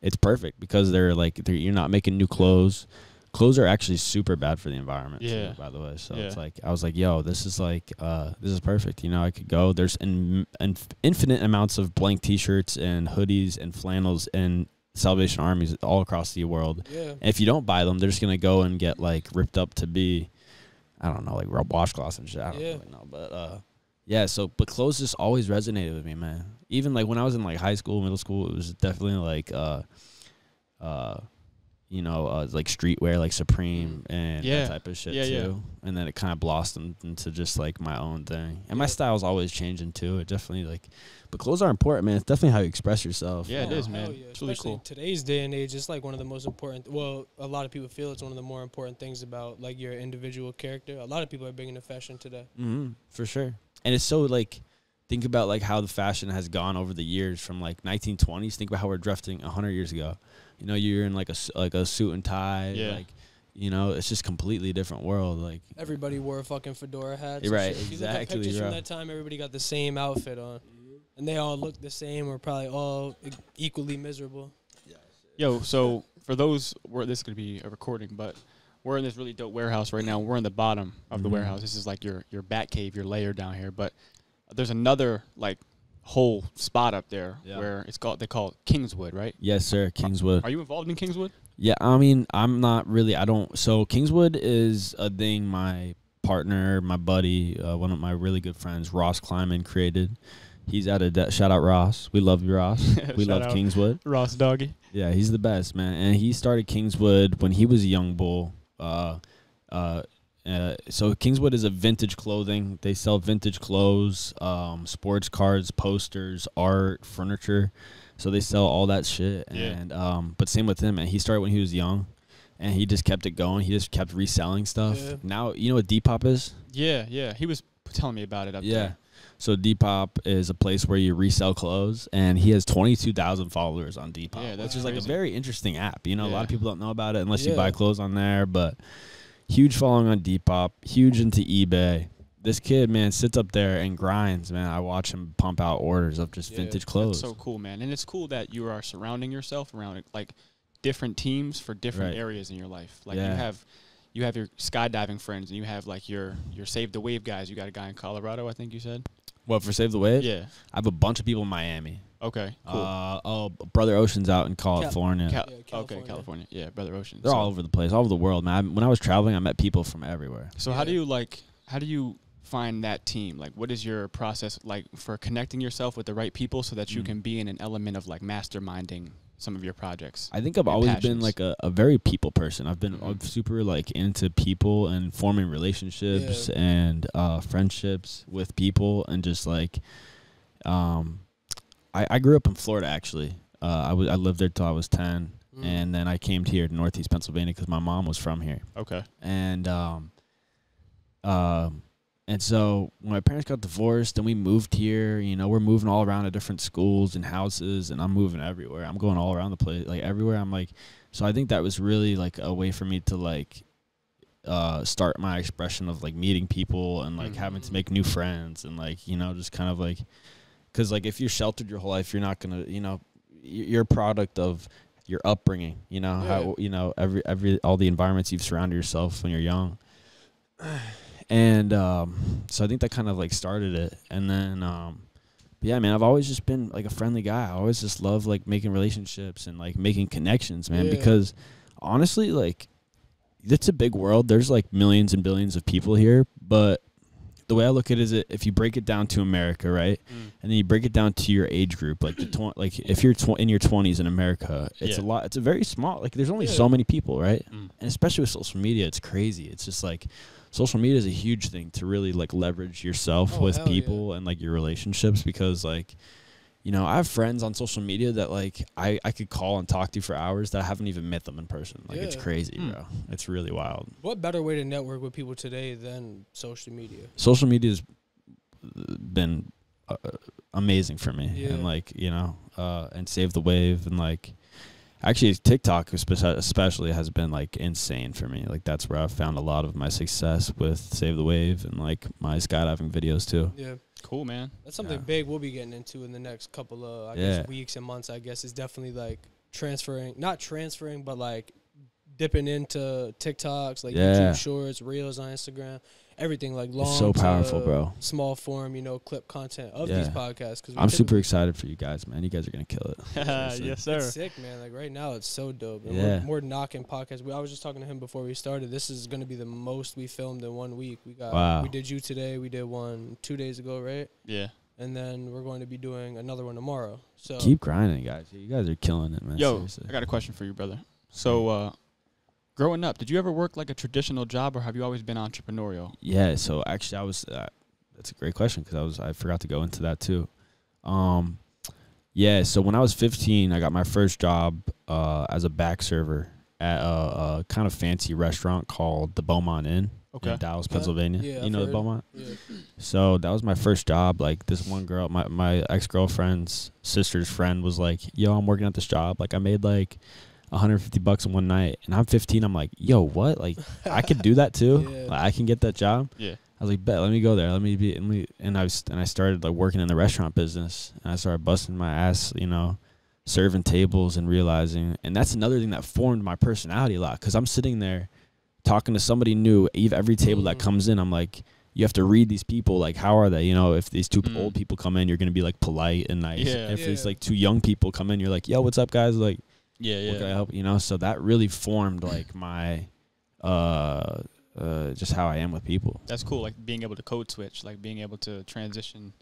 It's perfect because they're like, they're, you're not making new clothes. Clothes are actually super bad for the environment, too, Yeah. by the way. So it's like, I was like, yo, this is like, uh, this is perfect. You know, I could go. There's an, in, infinite amounts of blank t shirts and hoodies and flannels and Salvation Armies all across the world. Yeah. And if you don't buy them, they're just gonna go and get like ripped up to be, I don't know, like rub washcloths and shit. I don't Yeah. really know, but uh, yeah. So, but clothes just always resonated with me, man. Even like when I was in like high school, middle school, it was definitely like uh, uh, you know, uh, like streetwear, like Supreme and Yeah. that type of shit Yeah, too. yeah. And then it kind of blossomed into just like my own thing. And my Yeah. style's always changing too. It definitely like, but clothes are important, man. It's definitely how you express yourself. Yeah, it is, hell man. yeah. It's really Especially cool. Today's day and age, it's like one of the most important. Well, a lot of people feel it's one of the more important things about like your individual character. A lot of people are big into fashion today. hmm for sure. And it's so like, think about like how the fashion has gone over the years from like 1920s. Think about how we're dressing 100 years ago. You know, you're in like a s- like a suit and tie. Yeah. Like, you know, it's just completely different world. Like, Everybody wore a fucking fedora hat. You're right, If you look exactly, at pictures bro. from that time, everybody got the same outfit on, and they all looked the same, or probably all equally miserable. Yo, so for those, where this could be a recording, but we're in this really dope warehouse right now. We're in the bottom of the Mhm. warehouse. This is like your your bat cave, your layer down here. But there's another like whole spot up there Yeah. where it's called they call it Kingswood, right? yes, sir, Kingswood. Are you involved in Kingswood? Yeah, I mean, I'm not really. I don't. So Kingswood is a thing. My partner, my buddy, uh, one of my really good friends, Ross Kleiman, created. He's out of de- shout out Ross. We love you, Ross. [laughs] we love. Kingswood. Ross Doggy. Yeah, he's the best, man. And he started Kingswood when he was a young bull. Uh, uh, uh, so Kingswood is a vintage clothing. They sell vintage clothes, um, sports cards, posters, art, furniture. So they sell all that shit. Yeah. And um, but same with him, man. He started when he was young, and he just kept it going. He just kept reselling stuff. Yeah. Now you know what Depop is. Yeah, yeah. He was telling me about it up Yeah. there. So Depop is a place where you resell clothes, and he has twenty two thousand followers on Depop. Yeah, that's which is like a very interesting app. You know, a lot of people don't know about it unless you buy clothes on there. But huge following on Depop, huge into eBay. This kid, man, sits up there and grinds. Man, I watch him pump out orders of just Yeah, vintage clothes. That's so cool, man. And it's cool that you are surrounding yourself around like different teams for different Right. areas in your life. Like you have you have your skydiving friends and you have like your your save the wave guys. You got a guy in Colorado, I think you said. What for Save the Wave? Yeah. I have a bunch of people in Miami. Okay. Cool. Uh, oh, brother Ocean's out in California. Cal- Yeah, okay, California. California. Yeah, Brother Ocean. They're So- all over the place, all over the world, man. I, when I was traveling, I met people from everywhere. So how do you like how do you find that team? Like what is your process like for connecting yourself with the right people so that you Mm. can be in an element of like masterminding some of your projects? I think I've Your always been like a, a very people person. I've been. I'm super like into people and forming relationships Yeah. and uh, friendships with people and just like, um, I, I grew up in Florida actually. Uh, I lived there till I was ten, Mm. and then I came here to Northeast Pennsylvania because my mom was from here. Okay. and um, um, and so when my parents got divorced and we moved here, you know, we're moving all around to different schools and houses, and I'm moving everywhere. I'm going all around the place, like everywhere. I'm like, so I think that was really like a way for me to like uh start my expression of like meeting people and like having to Mhm. make new friends and like you know just kind of like because like if you're sheltered your whole life you're not gonna you know you're a product of your upbringing you know how you know every every all the environments you've surrounded yourself when you're young. [sighs] And um so i think that kind of like started it. And then um yeah man i've always just been like a friendly guy. I always just love like making relationships and like making connections man Yeah. because honestly like it's a big world. There's like millions and billions of people here but the way i look at it is if you break it down to america right Mm. and then you break it down to your age group like the tw- like if you're tw- in your 20s in america it's Yeah. a lot it's a very small like there's only Yeah. so many people right Mm. and especially with social media it's crazy it's just like social media is a huge thing to really like leverage yourself Oh, with hell yeah. people and like your relationships because like you know i have friends on social media that like i i could call and talk to for hours that i haven't even met them in person. Like it's crazy Mm. bro. It's really wild. What better way to network with people today than social media? social media's been uh, amazing for me Yeah. and like you know uh and save the wave and like actually tiktok especially has been like insane for me. Like that's where i've found a lot of my success with save the wave and like my skydiving videos too. Yeah, Cool, man. that's something Yeah. big we'll be getting into in the next couple of I Yeah. guess weeks and months. I guess is definitely like transferring, not transferring, but like dipping into TikToks, like Yeah. YouTube Shorts, Reels on Instagram, everything like long, It's so to powerful, bro. Small form, you know, clip content of Yeah. these podcasts. Because i'm super excited for you guys man you guys are gonna kill it Seriously. [laughs] yes, sir. It's sick, man. Like right now, it's so dope. And Yeah. we're, we're knocking podcasts. We, I was just talking to him before we started. This is going to be the most we filmed in one week. We got. Wow. We did you today. We did one two days ago, right? Yeah. And then we're going to be doing another one tomorrow. So keep grinding guys you guys are killing it man Yo, seriously. I got a question for you, brother. So, uh, growing up, did you ever work like a traditional job, or have you always been entrepreneurial? Yeah, so actually, I was. Uh, that's a great question because I was. I forgot to go into that too. Um, yeah. So when I was 15, I got my first job uh, as a back server at a, a kind of fancy restaurant called the Beaumont Inn Okay. in Dallas, Pennsylvania. Yeah, you I've know the. Beaumont. yeah. So that was my first job. Like this one girl, my my ex girlfriend's sister's friend was like, "Yo, I'm working at this job. Like I made like 150 bucks in one night." And I'm 15. I'm like, "Yo, what? Like I could do that too. [laughs] Yeah. Like, I can get that job." Yeah. I was like, "Bet, let me go there. Let me be." Let me, and I was and I started like working in the restaurant business. And I started busting my ass, you know, serving tables and realizing. And that's another thing that formed my personality a lot because I'm sitting there talking to somebody new. Every table that Mhm. comes in, I'm like, you have to read these people. Like, how are they? You know, if these two Mm. old people come in, you're gonna be like polite and nice. Yeah. If these Yeah. like two young people come in, you're like, yo, what's up, guys? Like, Yeah, yeah. what can I help? You know, so that really formed like [clears throat] my, uh, uh, just how I am with people. That's cool. Like being able to code switch, like being able to transition,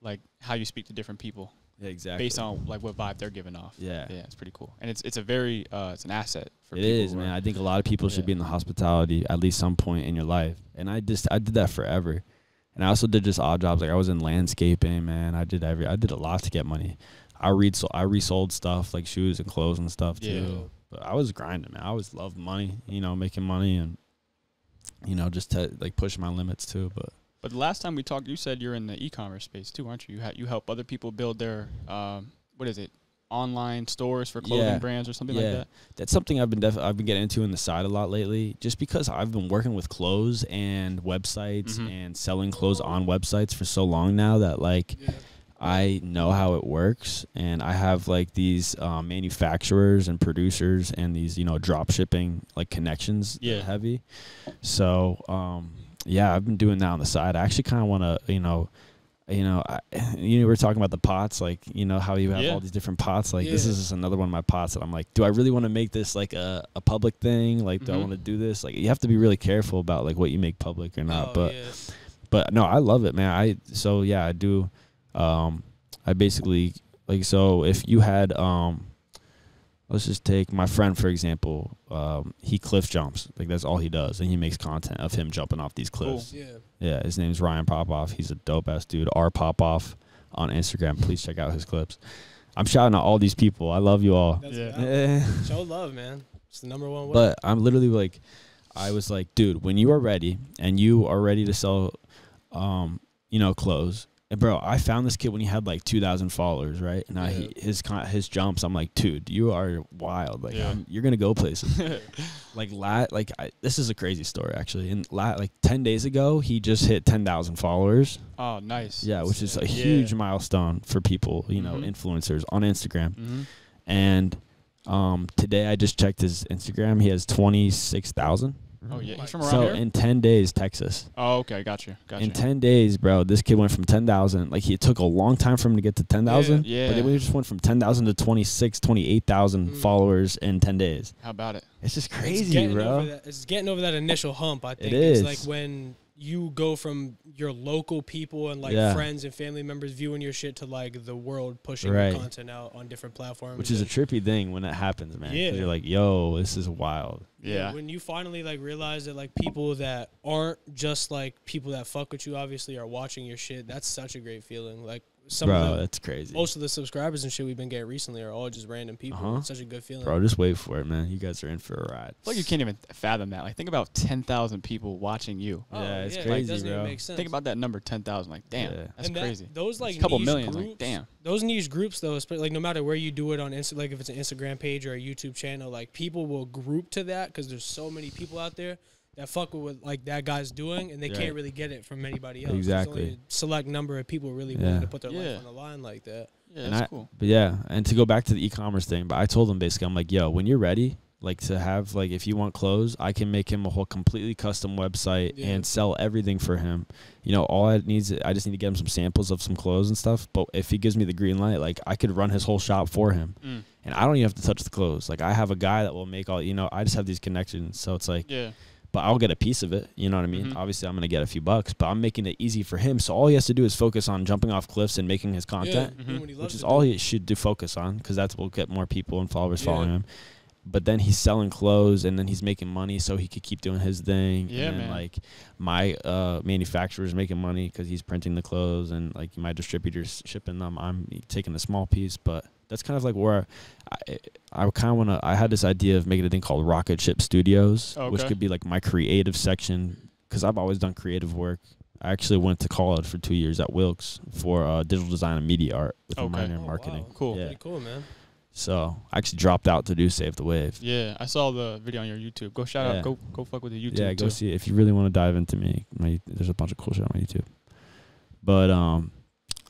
like how you speak to different people Yeah, exactly. based on like what vibe they're giving off. yeah. Yeah, it's pretty cool, and it's it's a very uh, it's an asset for It is, man. I think a lot of people should be in the hospitality at least some point in your life. And I just I did that forever. And I also did just odd jobs. Like I was in landscaping, man. I did every I did a lot to get money. I read so I resold stuff like shoes and clothes and stuff too. Yeah. But I was grinding, man. I always loved money, you know, making money and you know, just to like push my limits too. But But the last time we talked, you said you're in the e-commerce space too, aren't you? You, ha- you help other people build their um, what is it? Online stores for clothing Yeah. brands or something Yeah. like that. that's something I've been def- I've been getting into in the side a lot lately, just because I've been working with clothes and websites Mhm. and selling clothes on websites for so long now that like Yeah. I know how it works, and I have like these um, manufacturers and producers and these you know drop shipping like connections. Yeah. heavy. So um, yeah, I've been doing that on the side. I actually kind of want to you know. You know, I, [sighs] you know, we are talking about the pots, like you know how you have Yeah. all these different pots. Like this is just another one of my pots that I'm like, do I really want to make this like a, a public thing? Like, do I Mhm. want to do this? Like, you have to be really careful about like what you make public or not. Oh, but yeah. but no, I love it, man. I so yeah, I do. Um, I basically like so if you had um, let's just take my friend for example. Um, he cliff jumps like that's all he does, and he makes content of him jumping off these Cool. cliffs. yeah. Yeah, his name's Ryan Popoff. He's a dope ass dude. R Popoff on Instagram. Please check out his clips. I'm shouting out all these people. I love you all. That's Yeah. [laughs] Show love, man. It's the number one way. But I'm literally like, I was like, dude, when you are ready and you are ready to sell, um, you know, clothes. Bro, I found this kid when he had like 2,000 followers, right? And I, Yeah. he, his his jumps, I'm like, dude, you are wild. Like, Yeah. You're gonna go places. [laughs] like, la- like I, this is a crazy story actually. And la- like 10 days ago, he just hit 10,000 followers. oh, nice. Yeah, which is a Yeah. huge milestone for people, you know, Mhm. influencers on Instagram. Mm-hmm. And um, today I just checked his Instagram. He has 26,000. Oh yeah, he's from around So here. in 10 days, Texas. oh, okay, got you, got you. In 10 days, bro, this kid went from 10,000. Like, he took a long time for him to get to 10,000. Yeah. But then we just went from 10,000 to 26, 28,000 Mm. followers in 10 days. How about it? It's just crazy, getting bro. That, it's getting over that initial hump. I think It it's like when you go from your local people and like Yeah. friends and family members viewing your shit to like the world pushing Right. your content out on different platforms. Which is a trippy thing when that happens, man. Yeah. You're like, yo, this is wild. Yeah. When you finally like realize that like people that aren't just like people that fuck with you obviously are watching your shit. That's such a great feeling. Like some bro, of the, that's crazy. most of the subscribers and shit we've been getting recently are all just random people. Uh-huh. It's such a good feeling. Bro, just wait for it, man. You guys are in for a ride. It's like you can't even fathom that. Like think about ten thousand people watching you. Oh, Yeah, it's it crazy, doesn't even bro. make sense. Think about that number, ten thousand. Like damn, Yeah. that's And that- crazy. those like a couple niche million. Groups, Like damn. those niche groups though, like no matter where you do it on Insta, like if it's an Instagram page or a YouTube channel, like people will group to that because there's so many people out there that fuck with what like that guy's doing, and they Right. can't really get it from anybody else. Exactly. Only a select number of people really Yeah. willing to put their Yeah. life on the line like that. Yeah, And that's I- cool. But yeah, and to go back to the e-commerce thing, but I told him basically, I'm like, yo, when you're ready, like to have like if you want clothes, I can make him a whole completely custom website Yeah. and sell everything for him. You know, all I needs, I just need to get him some samples of some clothes and stuff. But if he gives me the green light, like I could run his whole shop for him, Mm. and I don't even have to touch the clothes. Like I have a guy that will make all. You know, I just have these connections, so it's like Yeah. But I'll get a piece of it. You know what I mean? Mhm. Obviously, I'm gonna get a few bucks, but I'm making it easy for him. So all he has to do is focus on jumping off cliffs and making his content, yeah, Mhm. doing what he loves which is to all he should do focus on, because that's what will get more people and followers Yeah. following him. But then he's selling clothes, and then he's making money, so he could keep doing his thing. Yeah, and then, man. Like my uh, manufacturer is making money because he's printing the clothes, and like my distributors shipping them. I'm taking a small piece, but that's kind of like where I, I kind of want to. I had this idea of making a thing called Rocket Ship Studios, which could be like my creative section because I've always done creative work. I actually went to college for two years at Wilkes for uh, digital design and media art with a minor in Oh, marketing. wow. Cool. Yeah. Pretty cool, man. So I actually dropped out to do Save the Wave. Yeah, I saw the video on your YouTube. Go shout Yeah. out. Go go fuck with the YouTube. yeah, go too. see it if you really want to dive into me. My there's a bunch of cool shit on my YouTube. But um,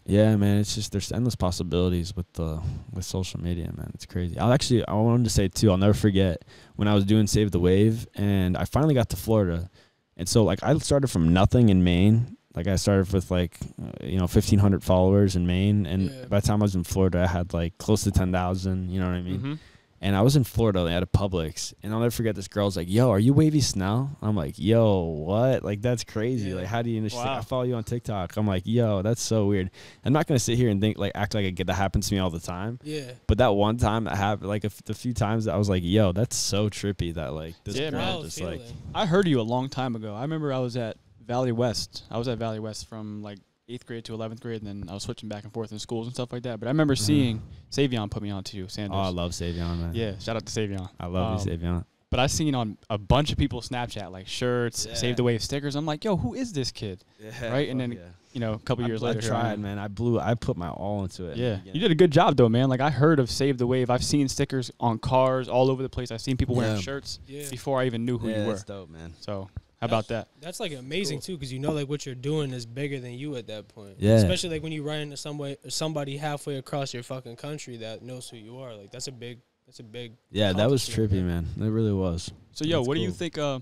yeah, man, it's just there's endless possibilities with the with social media, man. It's crazy. I'll actually I wanted to say too. I'll never forget when I was doing Save the Wave, and I finally got to Florida, and so like I started from nothing in Maine. Like I started with like uh, you know 1500 followers in Maine, and Yeah. by the time I was in Florida, I had like close to 10,000. You know what I mean? Mhm. And I was in Florida at a Publix, and I'll never forget this girl's like, "Yo, are you Wavy Snell?" I'm like, "Yo, what? Like that's crazy. Yeah. Like how do you?" She's like, Wow. I follow you on TikTok. I'm like, "Yo, that's so weird." I'm not gonna sit here and think like act like I get that happens to me all the time, Yeah. but that one time that happened, like a, f- the few times that I was like, "Yo, that's so trippy." That like this Yeah, girl man. Wild just like, feeling. I heard you a long time ago. I remember I was at Valley West. I was at Valley West from like eighth grade to eleventh grade, and then I was switching back and forth in schools and stuff like that. But I remember seeing Savion put me on to you, Sanders. "Oh, I love Savion, man. yeah, shout out to Savion. I love Um, you, Savion." But I seen on a bunch of people's Snapchat like shirts, Yeah. Save the Wave stickers. I'm like, yo, who is this kid? [laughs] right, and then yeah. You know, a couple I, years I later. here I tried, man. I blew. I put my all into it. Yeah, you did a good job though, man. Like I heard of Save the Wave. I've seen stickers on cars all over the place. I've seen people wearing shirts Yeah. before I even knew who yeah, you were. that's dope, man. So How about that? That's like amazing too, because you know like what you're doing is bigger than you at that point. Yeah. Especially like when you run into somebody somebody halfway across your fucking country that knows who you are. Like that's a big that's a big Yeah, that was accomplishment, trippy, man. It really was. So yo, That's what do you think? Uh,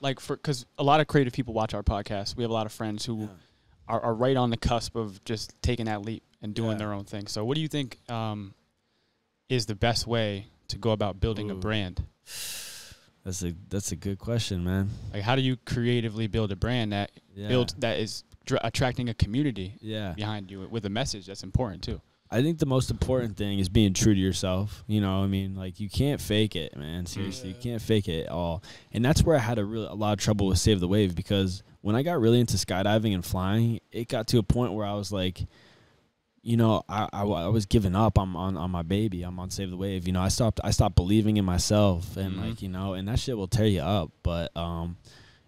like for because a lot of creative people watch our podcast. We have a lot of friends who are, are right on the cusp of just taking that leap and doing Yeah. their own thing. So what do you think um, is the best way to go about building a brand? That's a that's a good question, man. Like how do you creatively build a brand that Yeah. builds that is attracting a community Yeah. behind you with a message that's important too? I think the most important thing is being true to yourself. You know, I mean, like you can't fake it, man. Seriously, you mm. can't fake it at all. And that's where I had a real a lot of trouble with Save the Wave because when I got really into skydiving and flying, it got to a point where I was like, you know, I, I, I was giving up on, on on my baby. I'm on Save the Wave. You know, I stopped I stopped believing in myself and Mhm. like you know, and that shit will tear you up. But um,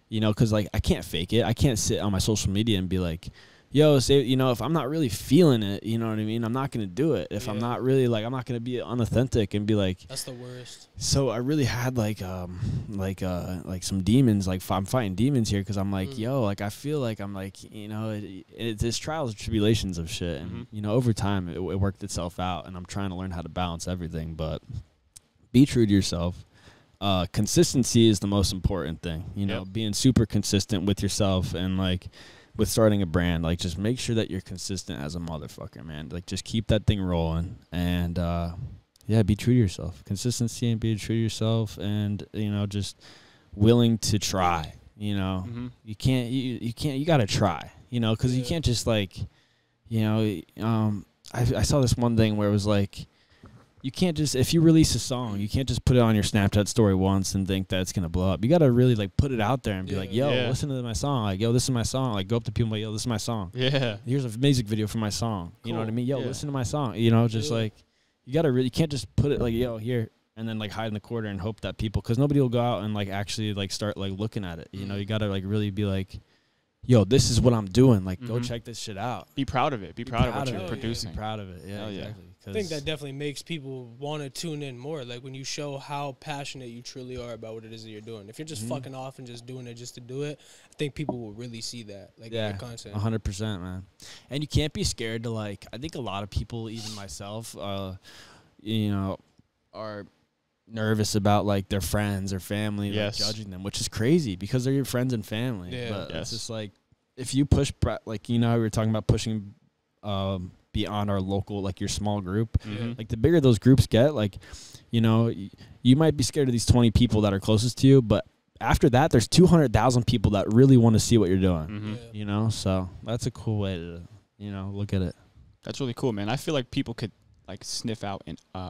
you know, because like I can't fake it. I can't sit on my social media and be like, yo, say, you know, if I'm not really feeling it, you know what I mean? I'm not going to do it. If I'm not really like, I'm not going to be unauthentic and be like, That's the worst. so I really had like, um, like, uh, like some demons, like I'm fighting demons here. Cause I'm like, Mm. yo, like, I feel like I'm like, you know, it, it's it's trials and tribulations of shit. And, Mhm. you know, over time it, it worked itself out and I'm trying to learn how to balance everything, but be true to yourself. Uh, consistency is the most important thing, you know, Yep. being super consistent with yourself and like, with starting a brand, like just make sure that you're consistent as a motherfucker, man. Like just keep that thing rolling and uh yeah, be true to yourself. Consistency and be true to yourself and you know, just willing to try, you know. Mm-hmm. You can't you, you can't you got to try, you know, cuz you can't just like you know, um I I saw this one thing where it was like you can't just if you release a song, you can't just put it on your Snapchat story once and think that it's gonna blow up. You gotta really like put it out there and be Yeah. like, "Yo, Yeah. listen to my song." Like, "Yo, this is my song." Like, go up to people, and be like, "Yo, this is my song." Yeah. Here's a music video for my song. You know what I mean? Yo, Yeah. listen to my song. You know, just like you gotta really, you can't just put it like, "Yo, here," and then like hide in the corner and hope that people, because nobody will go out and like actually like start like looking at it. You know, Mhm. you gotta like really be like, "Yo, this is what I'm doing. Like, go Mhm. check this shit out." Be proud of it. Be, proud, of what you're it. producing. Be proud of it. Yeah, Hell yeah. Exactly. I think that definitely makes people want to tune in more. Like when you show how passionate you truly are about what it is that you're doing. If you're just Mhm. fucking off and just doing it just to do it, I think people will really see that. Like in Yeah, your content. Hundred percent, man. And you can't be scared to like. I think a lot of people, even myself, uh, you know, are nervous about like their friends or family like, judging them, which is crazy because they're your friends and family. Yeah. But Yes. it's just like if you push, pre- like you know, how we were talking about pushing um, beyond our local, like your small group. Mhm. Like the bigger those groups get, like you know, y- you might be scared of these twenty people that are closest to you, but after that, there's two hundred thousand people that really want to see what you're doing Mhm. Yeah. you know so that's a cool way to you know look at it That's really cool, man. I feel like people could like sniff out an uh,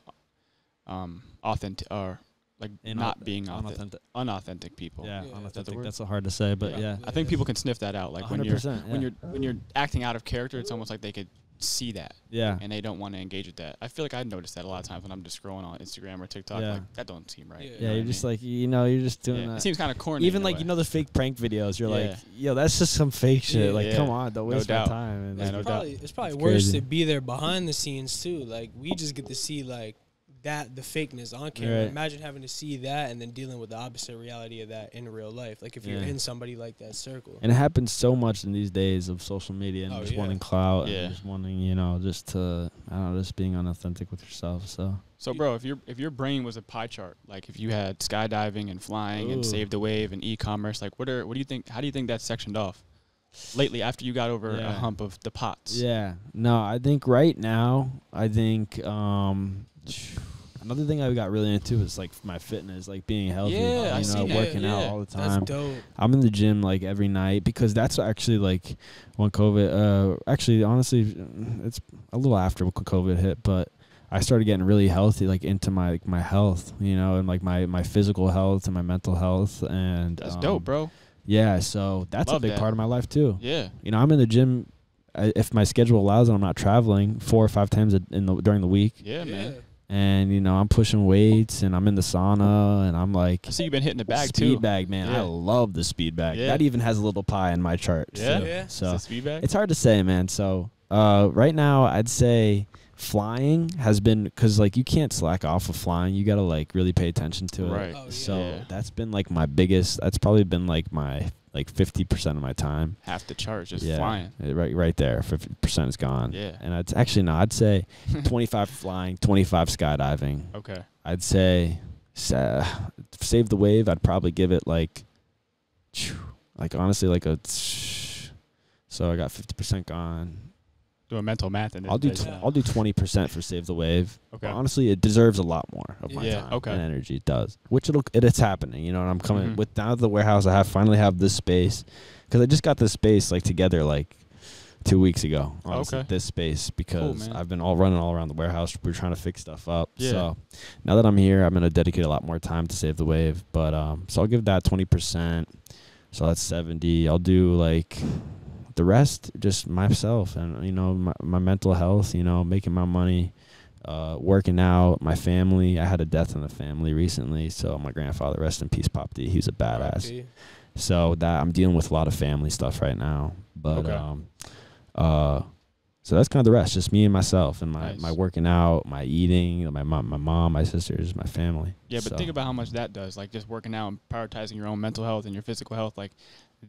um, authentic or like not being authentic, unauthentic unauthentic people. yeah, Yeah. unauthentic. Is that that's so hard to say but Yeah. yeah, I think people can sniff that out. Like when you're 100%, when you're when you're acting out of character, it's almost like they could see that yeah and they don't want to engage with that. I feel like I noticed that a lot of times when I'm just scrolling on Instagram or TikTok. Yeah. Like that don't seem right. Yeah. you know yeah you're just mean? like you know you're just doing Yeah. that It seems kind of corny. even like way. you know the fake prank videos you're Yeah. like yo that's just some fake shit Yeah. like Yeah. come on don't No waste my time and Yeah, like, no it's doubt. probably it's probably It's worse crazy. to be there behind the scenes too. Like we just get to see like that the fakeness on camera. Right. Imagine having to see that and then dealing with the opposite reality of that in real life. Like if you're in somebody like that circle. and it happens so much in these days of social media and Oh, just yeah. wanting clout Yeah. and just wanting you know just to I don't know just being unauthentic with yourself so So, bro, if your if your brain was a pie chart, like if you had skydiving and flying and save the wave and e-commerce, like what are what do you think? How do you think that's sectioned off? Lately, after you got over a hump of the pots. Yeah. No, I think right now, I think um another thing I got really into is like my fitness, like being healthy. Yeah, I you see know, that, working out yeah. all the That's time. dope. I'm in the gym like every night because that's actually like when COVID. Uh, actually, honestly, it's a little after COVID hit, but I started getting really healthy, like into my like, my health, you know, and like my my physical health and my mental health, and That's um, dope, bro. Yeah, so that's Love a big that. part of my life too Yeah. you know, I'm in the gym. I, if my schedule allows and I'm not traveling four or five times a, in the during the week, Yeah, man. And you know I'm pushing weights and I'm in the sauna and I'm like I see you've been hitting the bag speed too. bag, man. I love the speed bag. Yeah. That even has a little pie in my chart. Yeah? too. Yeah. So Is this speed bag? it's hard to say, man. So uh, right now, I'd say flying has been because like you can't slack off of flying. You got to like really pay attention to it. Right. Oh, yeah. So Yeah. that's been like my biggest. That's probably been like my like fifty percent of my time. Half the charge is yeah, flying. uh, right, right there. Fifty percent is gone. Yeah. and it's actually no. I'd say [laughs] twenty-five flying, twenty-five skydiving. Okay. I'd say sa- save the wave. I'd probably give it like, like honestly, like a. So I got fifty percent gone. Doing mental math in. I'll do tw- I'll do twenty percent for save the wave. Okay. But honestly, it deserves a lot more of my Yeah, time okay. and energy. It does, which it'll it, it's happening. You know, and I'm coming Mhm. with now the warehouse. I have finally have this space because I just got this space like together like two weeks ago. Honestly, Okay. this space because man. I've been all running all around the warehouse. We're trying to fix stuff up. Yeah. So now that I'm here, I'm gonna dedicate a lot more time to save the wave. But um, so I'll give that twenty percent. So that's seventy. I'll do like the rest just myself and you know my, my mental health you know making my money uh, working out my family i had a death in the family recently so my grandfather rest in peace pop d he was a badass RIP. so that i'm dealing with a lot of family stuff right now but Okay. um uh so that's kind of the rest just me and myself and my, Nice. my working out my eating my mom my mom my sisters my family Yeah, but So- think about how much that does. Like just working out and prioritizing your own mental health and your physical health. Like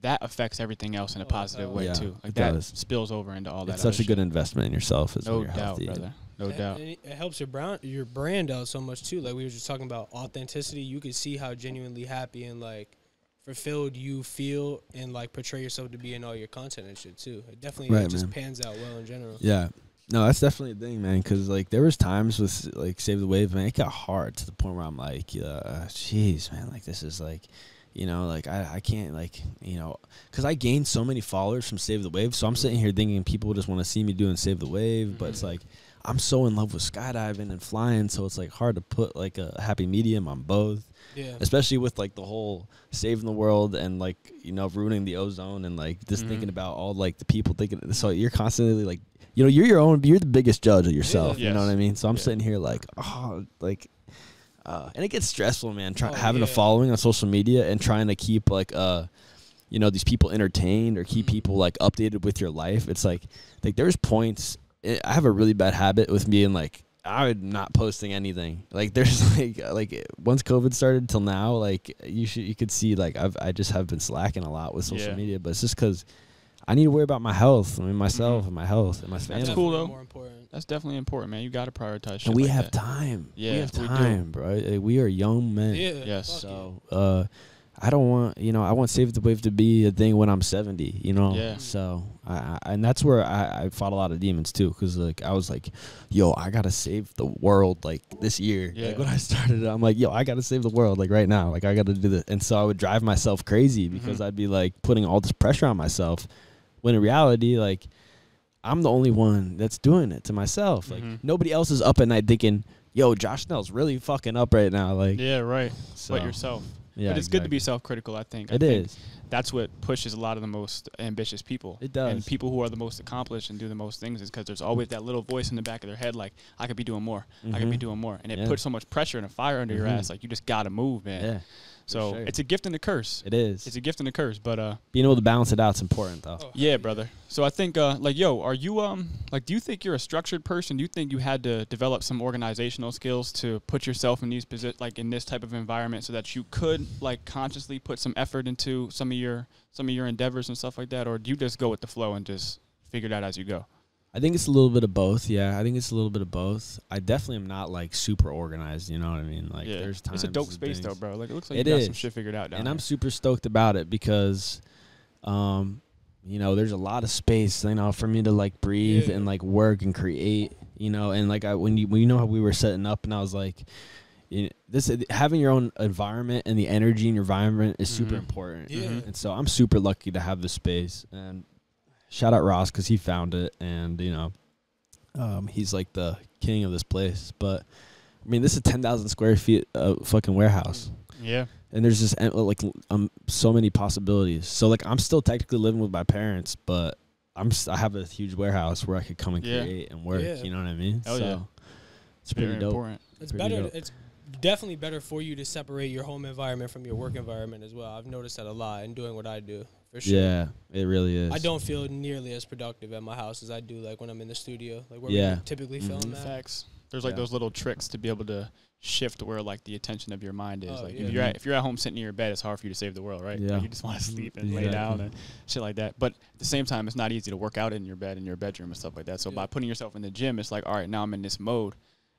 that affects everything else in a Oh, positive hell way yeah. too. Like that does. spills over into all that. it's such a good shit. investment in yourself as No when you're doubt, brother. No And- doubt. and it, it helps your brand your brand out so much too. Like we were just talking about authenticity. You could see how genuinely happy and like fulfilled you feel and like portray yourself to be in all your content and shit too. It definitely Right, just pans out well in general. Yeah. No, that's definitely a thing, man. Because like there was times with like Save the Wave, man, it got hard to the point where I'm like, uh, jeez, man, like this is like, you know, like I, I can't like, you know, because I gained so many followers from Save the Wave, so I'm sitting here thinking people just want to see me doing Save the Wave, but it's Mhm. like I'm so in love with skydiving and flying, so it's like hard to put like a happy medium on both Yeah. especially with like the whole saving the world and like you know ruining the ozone and like just Mhm. thinking about all like the people thinking so you're constantly like you know you're your own you're the biggest judge of yourself Yeah. you know what i mean so i'm Yeah. sitting here like oh like uh and it gets stressful man try, Oh, having a following on social media and trying to keep like uh you know these people entertained or keep Mhm. people like updated with your life it's like like there's points i I have a really bad habit with being like I'm not posting anything. Like there's [laughs] like like once COVID started till now, like you should you could see like I've I just have been slacking a lot with social Yeah. media, but it's just because I need to worry about my health, I mean myself Mhm. and my health and my family. That's cool, though. More important. That's definitely important, man. You got to prioritize. Shit And we like have that. time. Yeah, we have time, bro. Like, we are young men. Yeah. Yes. fuck So uh, I don't want you know I want Save the Wave to be a thing when I'm 70. You know. Yeah. So I, I and that's where I, I fought a lot of demons too, because like I was like, yo, I gotta save the world like this year. Yeah. Like when I started, I'm like, yo, I gotta save the world like right now. Like I gotta do this, and so I would drive myself crazy because Mhm. I'd be like putting all this pressure on myself, when in reality, like. I'm the only one that's doing it to myself. Like Mhm. nobody else is up at night thinking, "Yo, Josh Snell's really fucking up right now." Like, Yeah, right. so, but yourself. Yeah, but it's good to be self-critical. I think I It think is. That's what pushes a lot of the most ambitious people. It does. And people who are the most accomplished and do the most things is because there's always that little voice in the back of their head, like I could be doing more. I could be Mhm. doing more, and it Yeah. puts so much pressure and a fire under your Mhm. ass. Like you just gotta move, man. Yeah, So sure. it's a gift and a curse. it is. It's a gift and a curse, but uh, Being able to balance it out's important, though. Oh, yeah, brother. So I think, uh, like, yo, are you um, like, do you think you're a structured person? Do you think you had to develop some organizational skills to put yourself in these posi- like in this type of environment, so that you could like consciously put some effort into some of your some of your endeavors and stuff like that, or do you just go with the flow and just figure it out as you go? I think it's a little bit of both. Yeah, I think it's a little bit of both. I definitely am not like super organized. You know what I mean? Like, yeah, there's times it's a dope and space though, bro. Like it looks like It you got some shit figured out down and I'm super stoked about it because, um, you know, there's a lot of space, you know, for me to like breathe Yeah. and like work and create, you know, and like I when you when you know how we were setting up, and I was like, you know, this having your own environment and the energy in your environment is super Mhm. important. Yeah. Mhm. And so I'm super lucky to have this space. And shout out Ross because he found it, and you know, um, he's like the king of this place. But I mean, this is ten thousand square feet of fucking warehouse, yeah, and there's just uh, like um so many possibilities. So like I'm still technically living with my parents, but I'm I have a huge warehouse where I could come and Yeah. create and work. Yeah. You know what I mean? Hell so yeah. it's pretty very dope. important. It's Pretty better. dope. It's definitely better for you to separate your home environment from your work environment as well. I've noticed that a lot in doing what I do. For sure. Yeah, it really is. I don't feel nearly as productive at my house as I do like when I'm in the studio, like where Yeah. we typically Mhm. film at. Facts. There's like Yeah. those little tricks to be able to shift where like the attention of your mind is. Oh, like yeah. if you're at, if you're at home sitting in your bed, it's hard for you to save the world, right? Like, Yeah. you just want to sleep and lay down and shit like that. But at the same time, it's not easy to work out in your bed in your bedroom and stuff like that. So Yeah. by putting yourself in the gym, it's like all right, now I'm in this mode,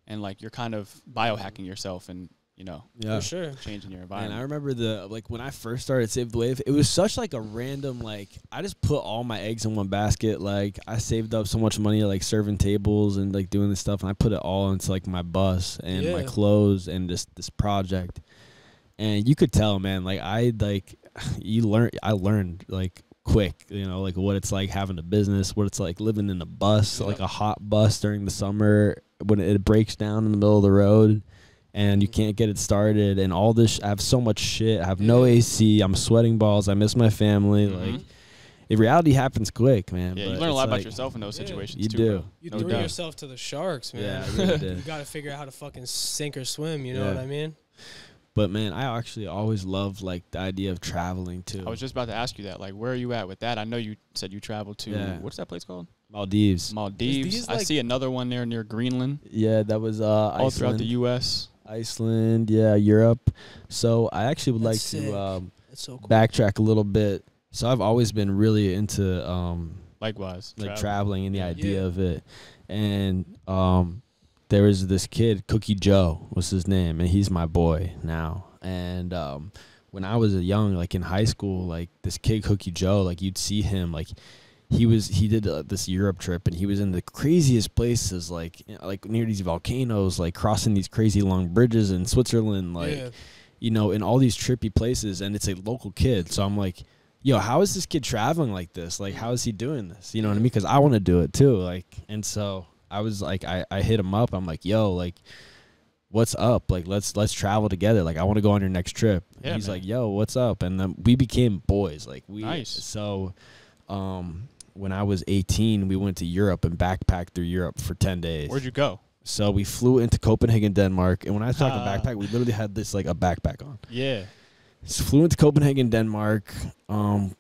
and like you're kind of biohacking yourself and you know Yeah. For sure. [laughs] changing your Man, environment. I remember the like when I first started Save the Wave, it was such like a random like I just put all my eggs in one basket. Like I saved up so much money like serving tables and like doing this stuff and I put it all into like my bus and my clothes and this this project. And you could tell, man, like I like [sighs] you learn I learned like quick, you know, like what it's like having a business, what it's like living in a bus, Yep. like a hot bus during the summer when it breaks down in the middle of the road and you can't get it started and all this sh- I have so much shit. I have no AC. I'm sweating balls. I miss my family. Mhm. Like if reality happens quick, man. yeah, but you learn a it's lot about yourself in those Yeah. situations. You too, do. bro. You No threw doubt. yourself to the sharks, man. Yeah, I really [laughs] you got to figure out how to fucking sink or swim. You know Yeah. what I mean? But man, I actually always loved like the idea of traveling too. I was just about to ask you that. Like, where are you at with that? I know you said you traveled to Yeah. what's that place called? Maldives. Maldives. these, I see another one there near Greenland. Yeah, that was uh All throughout the U.S. Iceland, yeah, Europe. So I actually would like sick. to um, so cool. backtrack a little bit. So I've always been really into um, Likewise, like travel. traveling and the idea Yeah. of it. And um, there was this kid, Cookie Joe was his name, and he's my boy now. And um, when I was a young, like in high school, like this kid, Cookie Joe, like you'd see him, like he was he did uh, this Europe trip, and he was in the craziest places, like you know, like near these volcanoes, like crossing these crazy long bridges in Switzerland, like yeah. you know, in all these trippy places, and it's a local kid. So I'm like, yo, how is this kid traveling like this? Like, how is he doing this? You know what I mean? Because I want to do it too. Like, and so I was like, I, I hit him up. I'm like, yo, like, what's up? Like, let's let's travel together. Like, I want to go on your next trip. And Yeah, he's man. like, yo, what's up? And then we became boys. Like, we Nice. So, um, when I was 18, we went to Europe and backpacked through Europe for 10 days. Where'd you go? So we flew into Copenhagen, Denmark, and when I was talking a backpack, we literally had this like a backpack on. Yeah. So flew into Copenhagen, Denmark, um,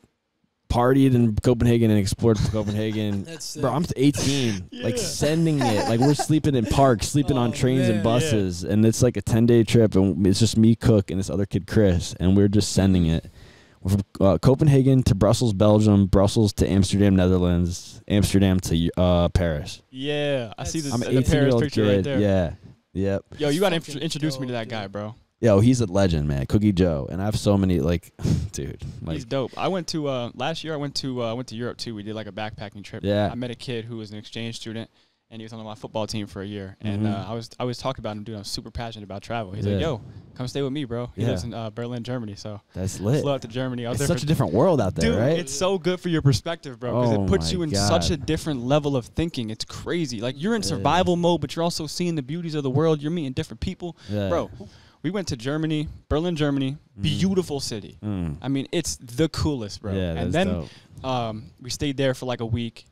partied in Copenhagen and explored [laughs] Copenhagen. That's Bro, I'm 18, like sending it. Like we're sleeping in parks, sleeping on Oh, trains man. and buses, and it's like a 10 day trip, and it's just me, Cook, and this other kid, Chris, and we're just sending it. We're from uh, Copenhagen to Brussels, Belgium, Brussels to Amsterdam, Netherlands, Amsterdam to uh, Paris. Yeah. I see the, I'm the an 18 Paris picture kid. right there. Yeah. Yep. Yo, you got to Fucking introduce me to dope, that guy, bro. Yo, he's a legend, man. Cookie Joe, and I have so many like, [laughs] dude, like, He's dope. I went to uh, last year. I went to uh, went to Europe too. We did like a backpacking trip. Yeah. I met a kid who was an exchange student, and he was on my football team for a year. And Mhm. uh, I was I was talking about him, dude. I'm super passionate about travel. He's Yeah. like, "Yo, come stay with me, bro." He Yeah. lives in uh, Berlin, Germany. So that's lit. flew out to Germany. I was It's such a different world out there, Dude, right? it's so good for your perspective, bro, because Oh it puts you in such a different level of thinking. It's crazy. Like you're in Yeah. survival mode, but you're also seeing the beauties of the world. You're meeting different people, Yeah. bro. We went to Germany, Berlin, Germany. Beautiful city. Mm. I mean, it's the coolest, bro. Yeah, and then um, we stayed there for like a week,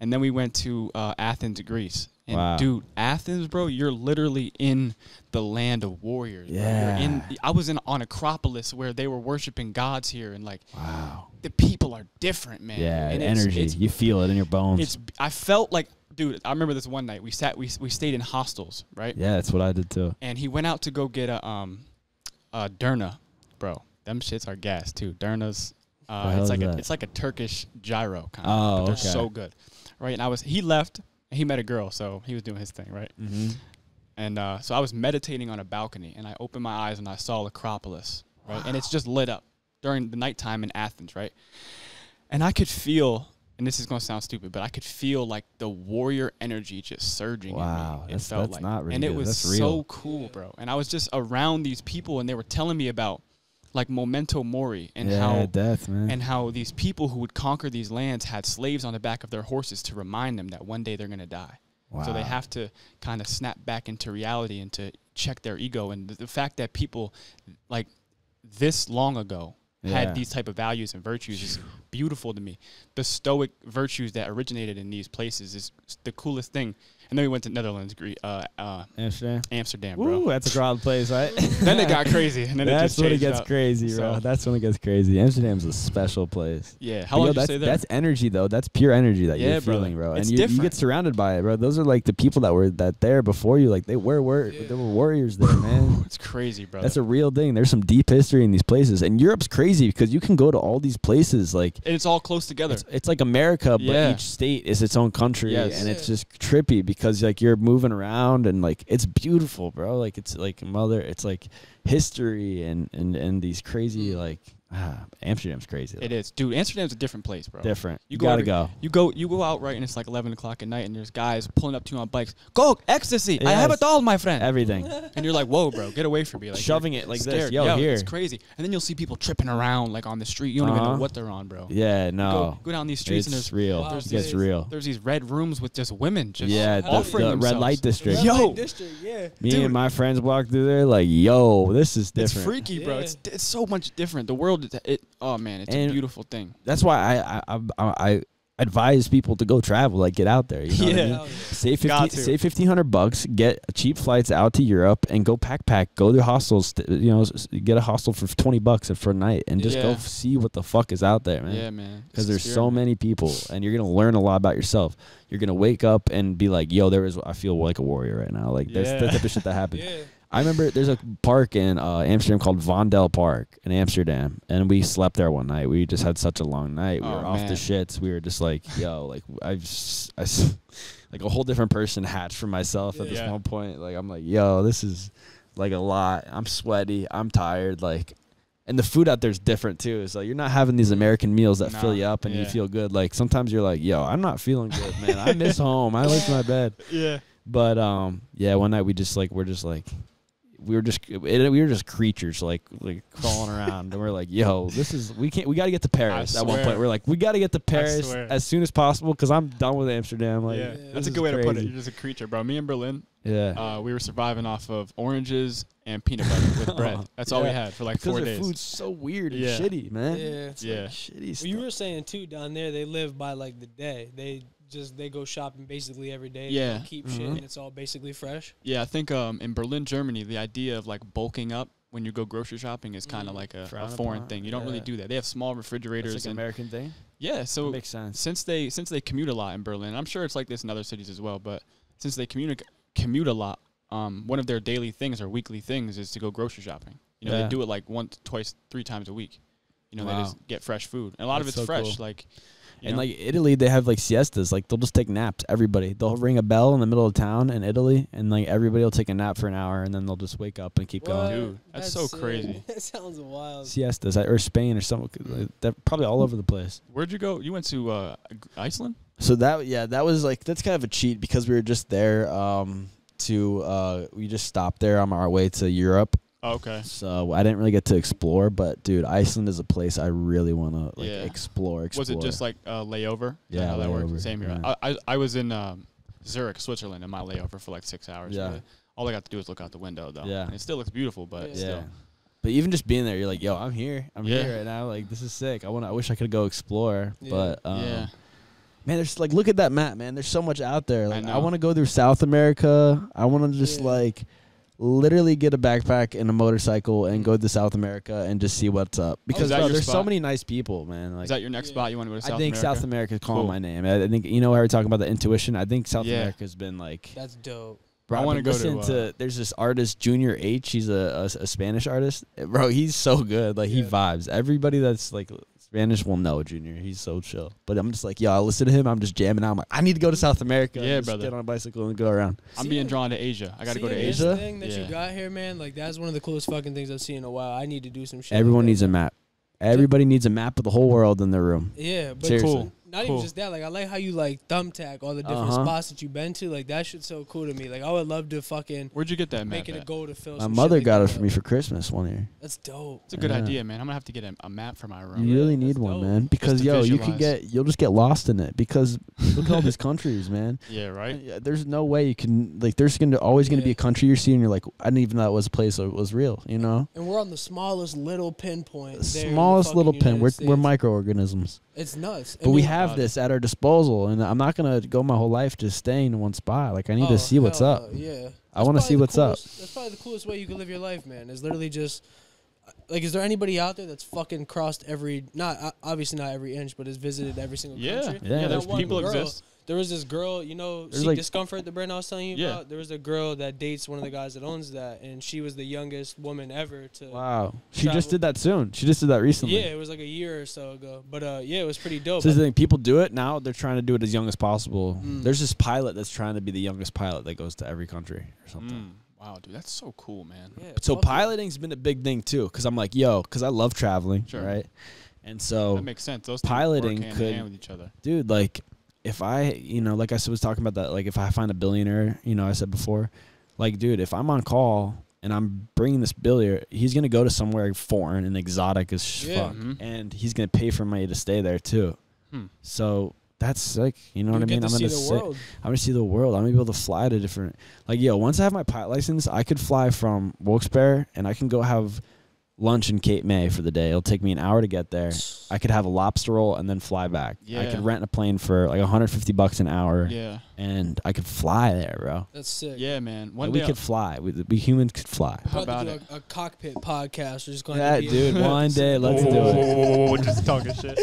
and then we went to uh, Athens, Greece. And Wow. dude, Athens, bro, you're literally in the land of warriors. You're in. Yeah. I was in on Acropolis where they were worshiping gods here, and like Wow. the people are different, man. Yeah, and it's- energy. It's, you feel it in your bones. it's. I felt like, dude. I remember this one night we sat. We we stayed in hostels, right? yeah, that's what I did too. And he went out to go get a um, a Döner, bro. Them shits are gas too. Döners. Uh, it's like a, it's like a Turkish gyro kind of. Oh, but they're okay. so good, right? And I was he left. and He met a girl, so he was doing his thing, right? Mm-hmm. And uh, so I was meditating on a balcony, and I opened my eyes and I saw Acropolis, right? And it's just lit up during the nighttime in Athens, right? And I could feel, and this is gonna sound stupid, but I could feel like the warrior energy just surging. Wow, in me. It that's- felt that's like, not really and it was so real. cool, bro. And I was just around these people, and they were telling me about like memento mori and yeah, how death, and how these people who would conquer these lands had slaves on the back of their horses to remind them that one day they're gonna die. Wow. So they have to kind of snap back into reality and to check their ego. And the, the fact that people like this long ago Yeah. had these type of values and virtues is beautiful to me. The stoic virtues that originated in these places is the coolest thing. And then we went to Netherlands, Gre- uh, uh, Amsterdam. Amsterdam, bro. Woo, that's a wild place, right? [laughs] then it got crazy, and then it That's just when it gets up. crazy, bro. So- That's when it gets crazy. Amsterdam's a special place. Yeah, how But, long yo, did you that's, stay there? That's energy, though. That's pure energy that Yeah, you're brother. feeling, bro. It's and you, you get surrounded by it, bro. Those are like the people that were that there before you. Like they were, were Yeah. there were warriors there, man. [laughs] it's crazy, bro. That's a real thing. There's some deep history in these places, and Europe's crazy because you can go to all these places. Like and it's all close together. it's, it's like America, but Yeah. each state is its own country, Yes. and it's just trippy because like you're moving around and like it's beautiful, bro. Like it's like mother, it's like history and and and these crazy like ah, Amsterdam's crazy. It though. is, dude. Amsterdam's a different place, bro. different. You You, go gotta to- go. You go, you go out right, and it's like eleven o'clock at night, and there's guys pulling up to you on bikes. Go ecstasy! I have Yes. it all, my friend. Everything. and you're like, whoa, bro, get away from me! Like Shoving it like this. scared. Yo, here. it's crazy. And then you'll see people tripping around like on the street. You don't even Uh-huh. know what they're on, bro. Yeah, no. go down these streets, and It's there's real. Wow, It dude. gets real. there's these red rooms with just women just Yeah, the, offering the red light district. Red Yo. Light district, yeah. Me Dude. and my friends walked through there like, yo, Oh, this is different. It's freaky, bro. Yeah. It's it's so much different. The world, is- it. Oh man, it's And- a beautiful thing. That's why I I, I I advise people to go travel, like get out there. You know what I Yeah. mean? Yeah. Save Got fifteen, save fifteen hundred bucks. Get cheap flights out to Europe and go backpack. Go to hostels. st- You know, get a hostel for twenty bucks for a night and just go Yeah. f- see what the fuck is out there, man. Yeah, man. Because It's there's so experiment. many people, and you're gonna learn a lot about yourself. You're gonna wake up and be like, "Yo, there is. I feel like a warrior right now. Like that's the type of shit that happens." [laughs] Yeah. I remember there's a park in uh, Amsterdam called Vondel Park in Amsterdam, and we slept there one night. We just had such a long night. We Oh, were off the shits. We were just like, yo, like I've I like a whole different person hatched for myself at this one point. Like I'm like, yo, this is like a lot. I'm sweaty. I'm tired. Like. And the food out there is different too. It's like you're not having these American meals that fill you up and you feel good. Like sometimes you're like, yo, I'm not feeling good, man. I miss [laughs] home. I miss my bed. Yeah. But um, yeah, one night we just like we're just like we were just it, we were just creatures like like crawling around, and we're like, yo, this is we can't we got to get to Paris. At one point, we're like, we got to get to Paris as soon as possible because I'm done with Amsterdam. Like, yeah, Yeah. that's a good way is to put it. You're just a creature, bro. Me in Berlin, Yeah, uh, we were surviving off of oranges and peanut butter with [laughs] bread. That's all we had for like because four their days. food's so weird and Yeah. shitty, man. Yeah. It's like Yeah. shitty Well, you were saying too down there they live by like the day. They just they go shopping basically every day. Yeah. don't keep shit Mhm. and it's all basically fresh. Yeah, I think um, in Berlin, Germany, the idea of like bulking up when you go grocery shopping is kind of Mm. like a, a foreign upon, thing. You don't really do that. They have small That's refrigerators like an and American thing. yeah. So makes sense. since they since they commute a lot in Berlin, I'm sure it's like this in other cities as well. But since they commute commute a lot, um, one of their daily things or weekly things is to go grocery shopping. You know, Yeah. they do it like once, twice, three times a week. You know, they just get fresh food, and a lot of it's so fresh. cool. Like, you And know, like Italy, they have like siestas. Like they'll just take naps. Everybody, they'll ring a bell in the middle of town in Italy, and like everybody will take a nap for an hour, and then they'll just wake up and keep going. Dude, that's so crazy. [laughs] That sounds wild. Siestas or Spain or something. They're probably all over the place. where'd you go? You went to uh, Iceland. So that yeah, that was like that's kind of a cheat because we were just there. Um, to uh, we just stopped there on our way to Europe. Oh, okay. So I didn't really get to explore, but dude, Iceland is a place I really want to like Yeah. explore, explore. Was it just like a layover? Is Yeah, how that layover, worked. Same here. yeah. I, I I was in um, Zurich, Switzerland, in my layover for like six hours. Yeah. but all I got to do is look out the window, though. Yeah. And it still looks beautiful, but Yeah. yeah. still. But even just being there, you're like, yo, I'm here. I'm Yeah. here right now. Like this is sick. I want. I wish I could go explore, Yeah. but um, yeah. Man, there's like look at that map, man. There's so much out there. Like I, know. want to go through South America. I want to just Yeah. like literally get a backpack and a motorcycle and go to South America and just see what's up. Because that bro, your there's so many nice people, man. Like Is that your next Yeah. spot you want to go to South I think America? South America is calling Cool. my name. I, I think you know how we're talking about the intuition. I think South Yeah. America's been like. That's dope. Bro, I wanna been go to, listening uh, There's this artist Junior H. He's a, a, a Spanish artist, bro. He's so good. Like he Yeah. vibes. Everybody that's like Spanish will know Junior. He's so chill. But I'm just like, yo, I listen to him. I'm just jamming out. I'm like, I need to go to South America. Yeah, just brother. Get on a bicycle and go around. I'm See being it. drawn to Asia. I got to go to Asia. Asia? Thing that Yeah. you got here, man. Like that's one of the coolest fucking things I've seen in a while. I need to do some shit. Everyone like needs a map. Everybody needs a map of the whole world in their room. Yeah, but Seriously. Cool. Not Cool. even just that. Like I like how you like thumbtack all the different Uh-huh. spots that you've been to. Like that shit's so cool to me. Like I would love to fucking Where'd you get that make map? it a goal to fill. My some mother like got that it for up. me for Christmas one year. That's dope. It's a good Yeah. idea, man. I'm gonna have to get a, a map for my room. You Yeah, really that's need one, dope. man. Because to yo, you can get you'll just get lost in it. Because look at all these [laughs] countries, man. Yeah, right. Yeah, There's no way you can like. There's gonna always gonna be a country you're seeing. you're like, I didn't even know that was a place that was real. You know, And we're on the smallest little pinpoint. there in the smallest little pin. We're we're microorganisms, It's nuts. I but we mean- have this at our disposal, and I'm not gonna go my whole life just staying in one spot. Like I need Oh, to see what's up. no, Yeah. I wanna see probably the what's up. coolest- That's probably the coolest way you can live your life, man. Is literally just like, is there anybody out there that's fucking crossed every not uh, obviously not every inch, but has visited every single Yeah, country? Yeah, yeah. That There's one people girl- exist. There was this girl, you know, There's Seek like- Discomfort, the brand I was telling you Yeah. about. There was a girl that dates one of the guys that owns that, and she was the youngest woman ever to. Wow, she Travel. just did that soon. She just did that recently. Yeah, it was like a year or so ago, but uh, yeah, it was pretty dope. So the thing, people do it now. They're trying to do it as young as possible. Mm. There's this pilot that's trying to be the youngest pilot that goes to every country or something. Mm, wow, dude, that's so cool, man. Yeah, So fuck piloting's been a big thing too, because I'm like, yo, because I love traveling, Sure. right? And so, That makes sense. Those piloting work hand could- in hand with each other. dude, like, if I, you know, like I was talking about that, like if I find a billionaire, you know, I said before, like, dude, if I'm on call and I'm bringing this billionaire, he's gonna go to somewhere foreign and exotic as Yeah. fuck, Mhm. and he's gonna pay for me to stay there too. Hmm. So that's like, you know you what I mean? to I'm gonna world. I'm gonna see the world. I'm gonna be able to fly to different. Like, yo, once I have my pilot license, I could fly from Wilkes-Barre and I can go have lunch in Cape May for the day. It'll take me an hour to get there. I could have a lobster roll and then fly back. Yeah. I could rent a plane for like 150 bucks an hour, Yeah, and I could fly there, bro. That's sick. yeah, man. One Like, day we could fly. We, we humans could fly. How About about it? a, a cockpit podcast. We're just going Yeah, to be dude. [laughs] One day, let's do Whoa, whoa, it. whoa, whoa, whoa, just talking shit.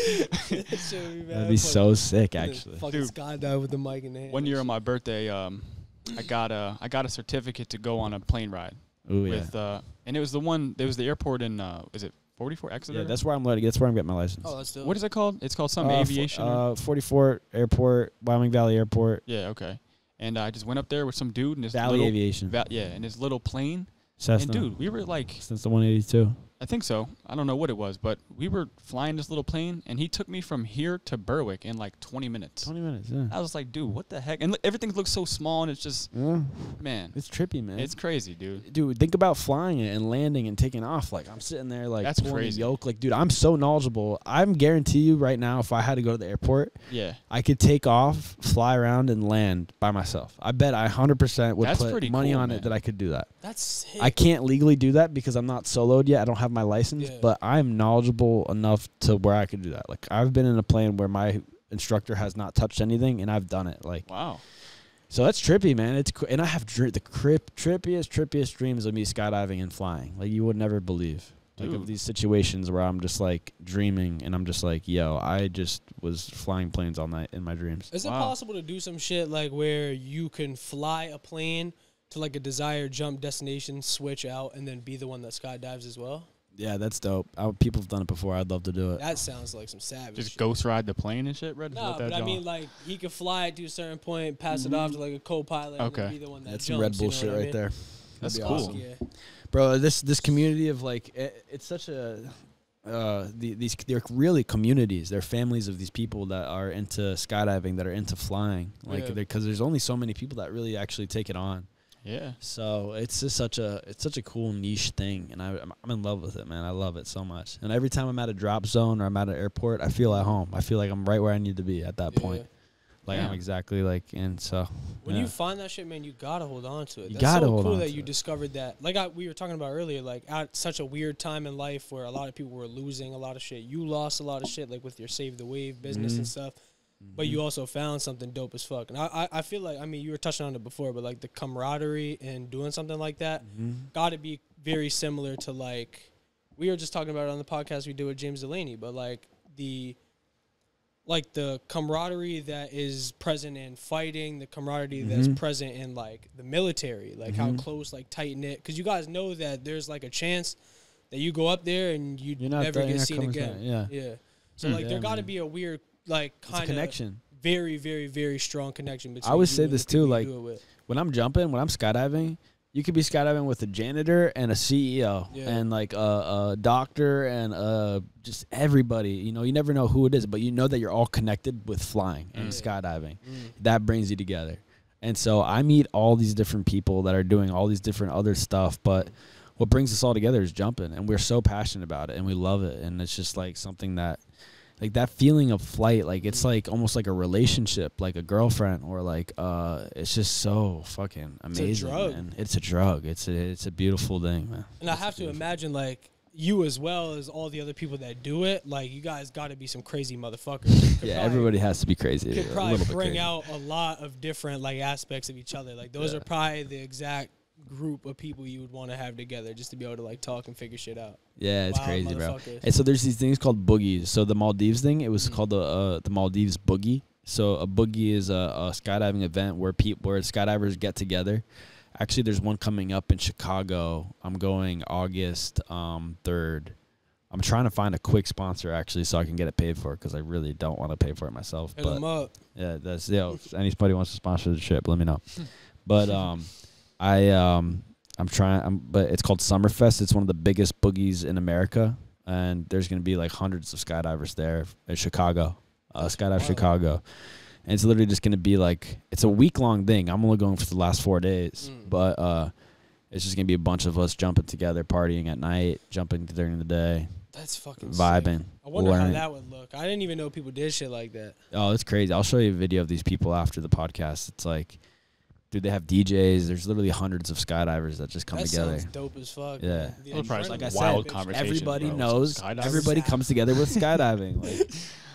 [laughs] That'd be so sick, actually. Fucking Dude. skydive with the mic in the hand. One year on my birthday, um, I got a I got a certificate to go on a plane ride Ooh, yeah. with, uh, and it was the one. There was the airport in, uh, is it 44 Exeter? Yeah, that's where I'm letting. That's where I'm getting my license. Oh, that's dope. what is it called? It's called some Uh, aviation. Uh, 44 Airport, Wyoming Valley Airport, yeah, okay. And I just went up there with some dude and this Valley little, Aviation. Va- yeah, and his little plane. Cessna. And dude, we were like, since the 182. I think so. I don't know what it was, but we were flying this little plane, and he took me from here to Berwick in like 20 minutes. 20 minutes, yeah. I was like, dude, what the heck? And look, everything looks so small, and it's just, yeah. man, It's trippy, man. it's crazy, dude. dude, think about flying it and landing and taking off. Like I'm sitting there, like That's crazy. yoke. Like, dude, I'm so knowledgeable. I'm guarantee you right now, if I had to go to the airport, Yeah, I could take off, fly around, and land by myself. I bet I 100% would That's put money cool, on man. it that I could do that. That's sick. I can't legally do that because I'm not soloed yet. I don't have my license, Yeah. but I'm knowledgeable enough to where I could do that. Like I've been in a plane where my instructor has not touched anything, and I've done it. Like wow. so that's trippy, man. It's cr- and I have dr- the crip, trippiest, trippiest dreams of me skydiving and flying. Like you would never believe. Like of these situations where I'm just like dreaming, and I'm just like, yo, I just was flying planes all night in my dreams. Is it possible to do some shit like where you can fly a plane to like a desired jump destination, switch out, and then be the one that skydives as well? Yeah, that's dope. I, people have done it before. I'd love to do it. That sounds like some savage. Just shit. ghost ride the plane and shit, Red? Is No, what that but I mean, like he could fly it to a certain point, pass it off to like a co-pilot, and Okay. be the one that That's jumps. some Red you know shit what I right mean? there. That's That'd cool. be Yeah. bro. This this community of like, it, it's such a. Uh, the, these they're really communities. They're families of these people that are into skydiving, that are into flying, like Yeah. because there's only so many people that really actually take it on. Yeah. So it's just such a it's such a cool niche thing, and I, I'm, I'm in love with it, man. I love it so much. And every time I'm at a drop zone or I'm at an airport, I feel at home. I feel like I'm right where I need to be at that Yeah. point. Like I'm exactly like, and so When yeah. you find that shit, man, you gotta hold on to it. You That's gotta so hold cool on that you it. discovered that. Like I, we were talking about earlier, like at such a weird time in life where a lot of people were losing a lot of shit. You lost a lot of shit, like with your Save the Wave business Mhm. and stuff. But you also found something dope as fuck. And I, I, I feel like, I mean, you were touching on it before, but like the camaraderie and doing something like that Mhm. got to be very similar to like we were just talking about it on the podcast we did with James Delaney, but like the like the camaraderie that is present in fighting, the camaraderie that's Mhm. present in like the military, like how Mhm. close, like tight knit. Because you guys know that there's like a chance that you go up there and you never get seen again. yeah. yeah. So Hmm. like there got to be a weird like kind of connection. very very very strong connection between. always you say this too, like- do it with. When I'm jumping, when I'm skydiving, You could be skydiving with a janitor and a CEO Yeah. and like a, a doctor and a, just everybody. You know, you never know who it is, but you know that you're all connected with flying and Mm. skydiving. Mm. That brings you together. And so I meet all these different people that are doing all these different other stuff, but what brings us all together is jumping and we're so passionate about it and we love it and it's just like something that like that feeling of flight like it's like almost like a relationship like a girlfriend or like uh it's just so fucking amazing it's a drug. man. it's a drug it's a it's a beautiful thing man And I have to imagine like you as well as all the other people that do it. Like you guys got to be some crazy motherfuckers. [laughs] Yeah probably- everybody has to be crazy could a probably bit bring out a lot of different like aspects of each other. Like those Yeah. are probably the exact group of people you would want to have together just to be able to like talk and figure shit out. yeah it's Wild crazy bro. And so there's these things called boogies. So the Maldives thing, it was Mm. called the uh, the Maldives boogie. So a boogie is a, a skydiving event where people where skydivers get together. Actually, there's one coming up in Chicago. I'm going August um, third. I'm trying to find a quick sponsor actually, so I can get it paid for because I really don't want to pay for it myself. Hit but 'em up. yeah, that's yo. If anybody wants to sponsor the trip, let me know. [laughs] but um, I um, I'm trying. I'm, but it's called Summerfest. It's one of the biggest boogies in America, and there's gonna be like hundreds of skydivers there in Chicago, uh, Skydive wild. Chicago, and it's literally just gonna be like it's a week long thing. I'm only going for the last four days, Mm. but uh, it's just gonna be a bunch of us jumping together, partying at night, jumping during the day, That's fucking sick. vibing. I wonder how that would look. I didn't even know people did shit like that. Oh, it's crazy. I'll show you a video of these people after the podcast. It's like, dude, they have DJs. There's literally hundreds of skydivers that just come that together. sounds dope as fuck. Yeah. man. The Well, probably like I is said, wild conversation. Everybody bro. knows. Skydivers? Everybody comes together with [laughs] skydiving. Like,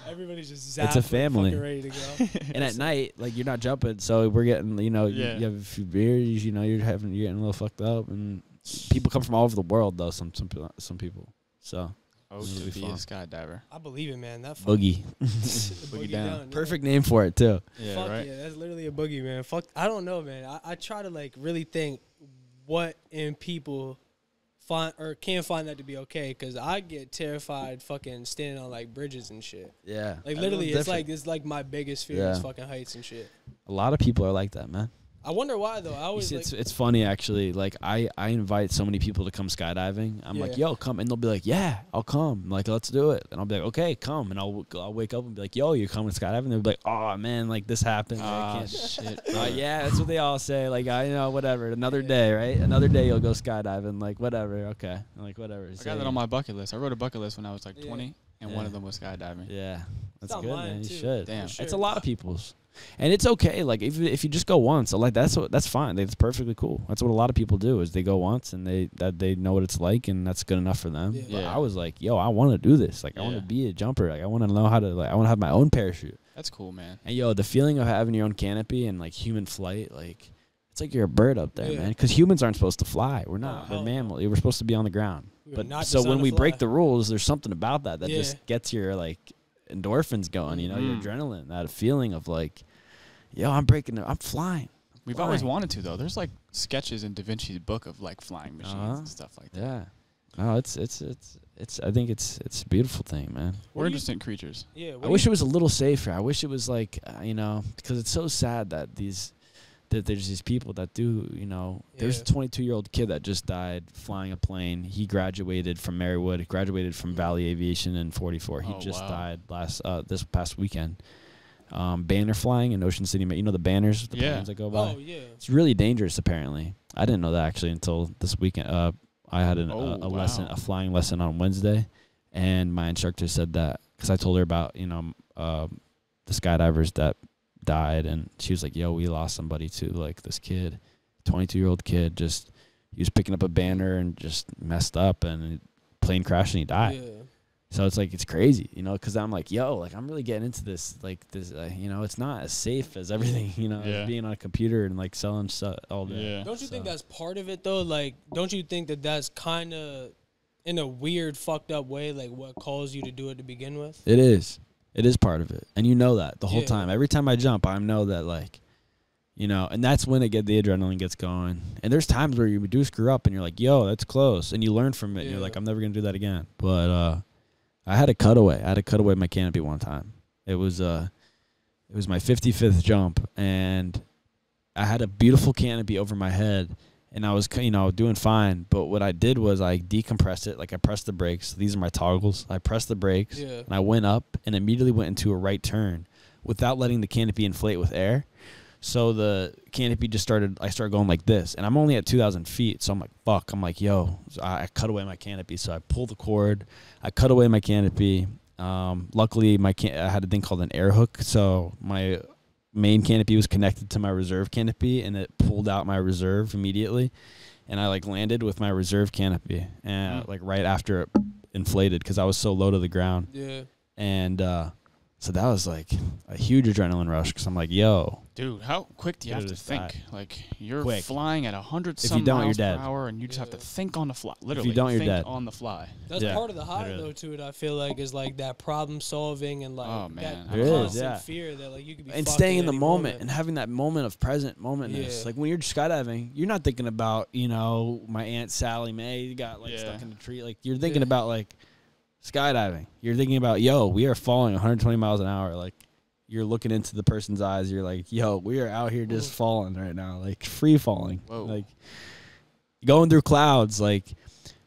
Everybody's just It's a family. ready to go. [laughs] and at night, like you're not jumping, so we're getting, you know, you- Yeah. you, have a few beers. You know, you're having, you're getting a little fucked up, and people come from all over the world, though. Some, some, some people. So Oh, This to be be fun. a skydiver. I believe it, man. That fucking [laughs] boogie, boogie, down. down. yeah. perfect name for it too. Yeah, Fuck right. yeah, that's literally a boogie, man. Fuck, I don't know, man. I, I try to like really think what in people find or can find that to be okay, because I get terrified fucking standing on like bridges and shit. Yeah, Like literally, it's different. like it's like my biggest fear is fucking heights and shit. a lot of people are like that, man. I wonder why though. I always see, like, it's it's funny actually. Like I I invite so many people to come skydiving. I'm like, yo, come, and they'll be like, yeah, I'll come. like, let's do it. And I'll be like, okay, come. And I'll I'll wake up and be like, yo, you're coming skydiving. They'll be like, oh man, like this happened. I Ah, shit. Uh, yeah, that's what they all say. Like I you know whatever. Another Yeah. day, right? Another day you'll go skydiving. Like whatever. Okay. I'm like whatever. I Say got that it. on my bucket list. I wrote a bucket list when I was like Yeah. 20, and Yeah. one of them was skydiving. Yeah, that's good, man. You should. Damn. For It's a lot of people's, and it's okay. Like if if you just go once, like that's what that's fine. That's perfectly cool. That's what a lot of people do is they go once and they that they know what it's like and that's good enough for them. Yeah. But Yeah. I was like, yo, I want to do this. Like I want to be a jumper. Like I want to know how to like I want to have my own parachute. That's cool, man. And yo, the feeling of having your own canopy and like human flight, like it's like you're a bird up there, Yeah. man. Because humans aren't supposed to fly. We're Oh, not. hell We're no. mammal. We're supposed to be on the ground. We are But not so when to we break the rules, there's something about that that Yeah. just gets your like endorphins going. You know, your Mhm. adrenaline, that feeling of like, yo, I'm breaking. it. I'm flying. We've always wanted to though. There's like sketches in Da Vinci's book of like flying machines Uh-huh. and stuff like that. Yeah. No, it's it's it's it's. I think it's it's a beautiful thing, man. We're What interesting creatures. yeah, I wish it was a little safer. I wish it was like uh, you know because it's so sad that these that there's these people that do you know there's a 22 year old kid that just died flying a plane. He graduated from Marywood. Graduated from Valley Aviation in 44. He Oh, just wow. died last uh, this past weekend. Um, banner flying in Ocean City. You know the banners, the Yeah. planes that go by. Oh yeah. It's really dangerous, apparently. I didn't know that actually until this weekend. Uh, I had an, Oh, a, a lesson, a flying lesson on Wednesday, and my instructor said that because I told her about you know um, the skydivers that died, and she was like, "Yo, we lost somebody too. Like this kid, 22 year old kid, just he was picking up a banner and just messed up, and plane crashed and he died. Yeah. So it's like it's crazy, you know, because I'm like, yo, like I'm really getting into this, like this, uh, you know, it's not as safe as everything, [laughs] you know, Yeah. being on a computer and like selling stuff all day. Yeah. Don't you think that's part of it though? Like, don't you think that that's kind of in a weird, fucked up way, like what caused you to do it to begin with? It is. It is part of it, and you know that the whole Yeah. time. Every time I jump, I know that like, you know, and that's when it get the adrenaline gets going. And there's times where you do screw up, and you're like, yo, that's close, and you learn from it. And you're like, I'm never gonna do that again. But uh, I had a cutaway. I had a cutaway my canopy one time. It was uh, it was my 55th jump, and I had a beautiful canopy over my head, and I was you know doing fine. But what I did was I decompressed it, like I pressed the brakes. These are my toggles. I pressed the brakes, Yeah. and I went up and immediately went into a right turn without letting the canopy inflate with air. So the canopy just started. I started going like this, and I'm only at 2,000 feet. So I'm like, "Fuck!" I'm like, "Yo!" So I, I cut away my canopy. So I pulled the cord. I cut away my canopy. Um, luckily, my can- I had a thing called an air hook. So my main canopy was connected to my reserve canopy, and it pulled out my reserve immediately. And I like landed with my reserve canopy, and Mm. like right after it inflated because I was so low to the ground Yeah. and uh, so that was like a huge adrenaline rush because I'm like, yo, Dude, how quick do you have to think? that. Like you're Quick. flying at hundred If you some don't, you're miles dead. per hour, and you just have to Yeah. think on the fly. Literally, don't, you're think dead. on the fly. That's Yeah, part of the high literally. though to it. I feel like is like that problem solving and like Oh, man. that There is, constant yeah. fear that like you could be and fucked staying in the any moment, and having that moment of present momentness. Yeah. Like when you're skydiving, you're not thinking about you know my aunt Sally Mae got like Yeah. stuck in a tree. Like you're thinking Yeah. about like skydiving. You're thinking about yo, we are falling 120 miles an hour. Like you're looking into the person's eyes. You're like, yo, we are out here just falling right now, like free falling. Whoa. Like going through clouds. Like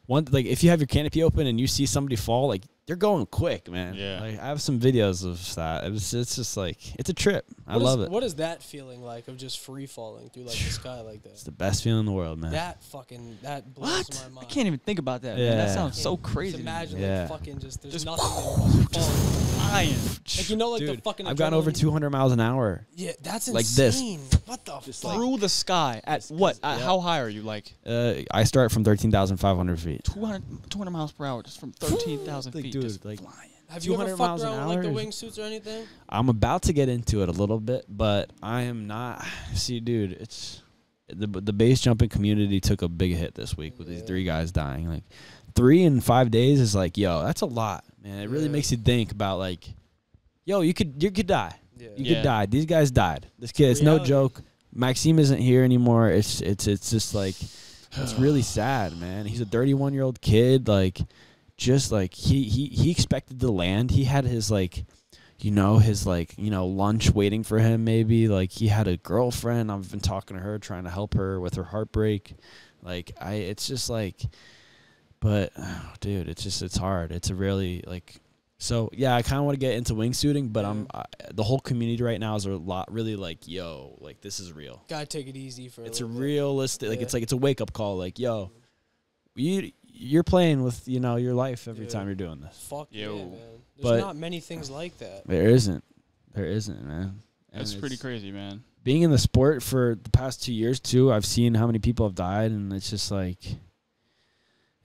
one, like if you have your canopy open and you see somebody fall, like they're going quick, man. Yeah. Like I have some videos of that. It's it's just like it's a trip. I What is- love it. What is that feeling like of just free falling through like the [sighs] sky like that? It's the best feeling in the world, man. That fucking that blows What? my mind. I can't even think about that. Man. Yeah. That sounds so just crazy. to me. imagine Yeah. like fucking just there's Just- nothing [laughs] that you're falling. Flying. Like you know like the fucking I've gone over adrenaline- 200 miles an hour. Yeah, that's like this. insane. What the fuck? through the sky at what? At yeah. How high are you? Like Uh, I start from 13,500 feet. 200, 200 miles per hour, just from thirteen thousand Like, feet. dude, just like- flying. Have you ever 200 fucked miles an around with like the hour wingsuits or anything? I'm about to get into it a little bit, but I am not. [sighs] See, dude, it's the the base jumping community took a big hit this week with these three guys dying. Like three in five days is like, yo, that's a lot, man. It really Yeah. makes you think about like, yo, you could you could die. Yeah. You Yeah. could die. These guys died. This kid, it's no joke. Maxime isn't here anymore. It's it's it's just like it's really [sighs] sad, man. He's a 31 year old kid. Like, just like he he he expected to land. He had his like, you know, his like you know lunch waiting for him. Maybe like he had a girlfriend. I've been talking to her, trying to help her with her heartbreak. Like I, it's just like, but dude, it's just it's hard. It's a really like. So yeah, I kind of want to get into wingsuiting, but I'm I, the whole community right now is a lot really like, yo, like this is real. Gotta take it easy for. It's a little bit. realistic, like Yeah. it's like it's a wake up call. Like, yo, you you're playing with you know your life every Yeah. time you're doing this. Fuck yeah, man. There's But- not many things like that. There isn't, there isn't, man. And That's pretty crazy, man. Being in the sport for the past two years too, I've seen how many people have died, and it's just like.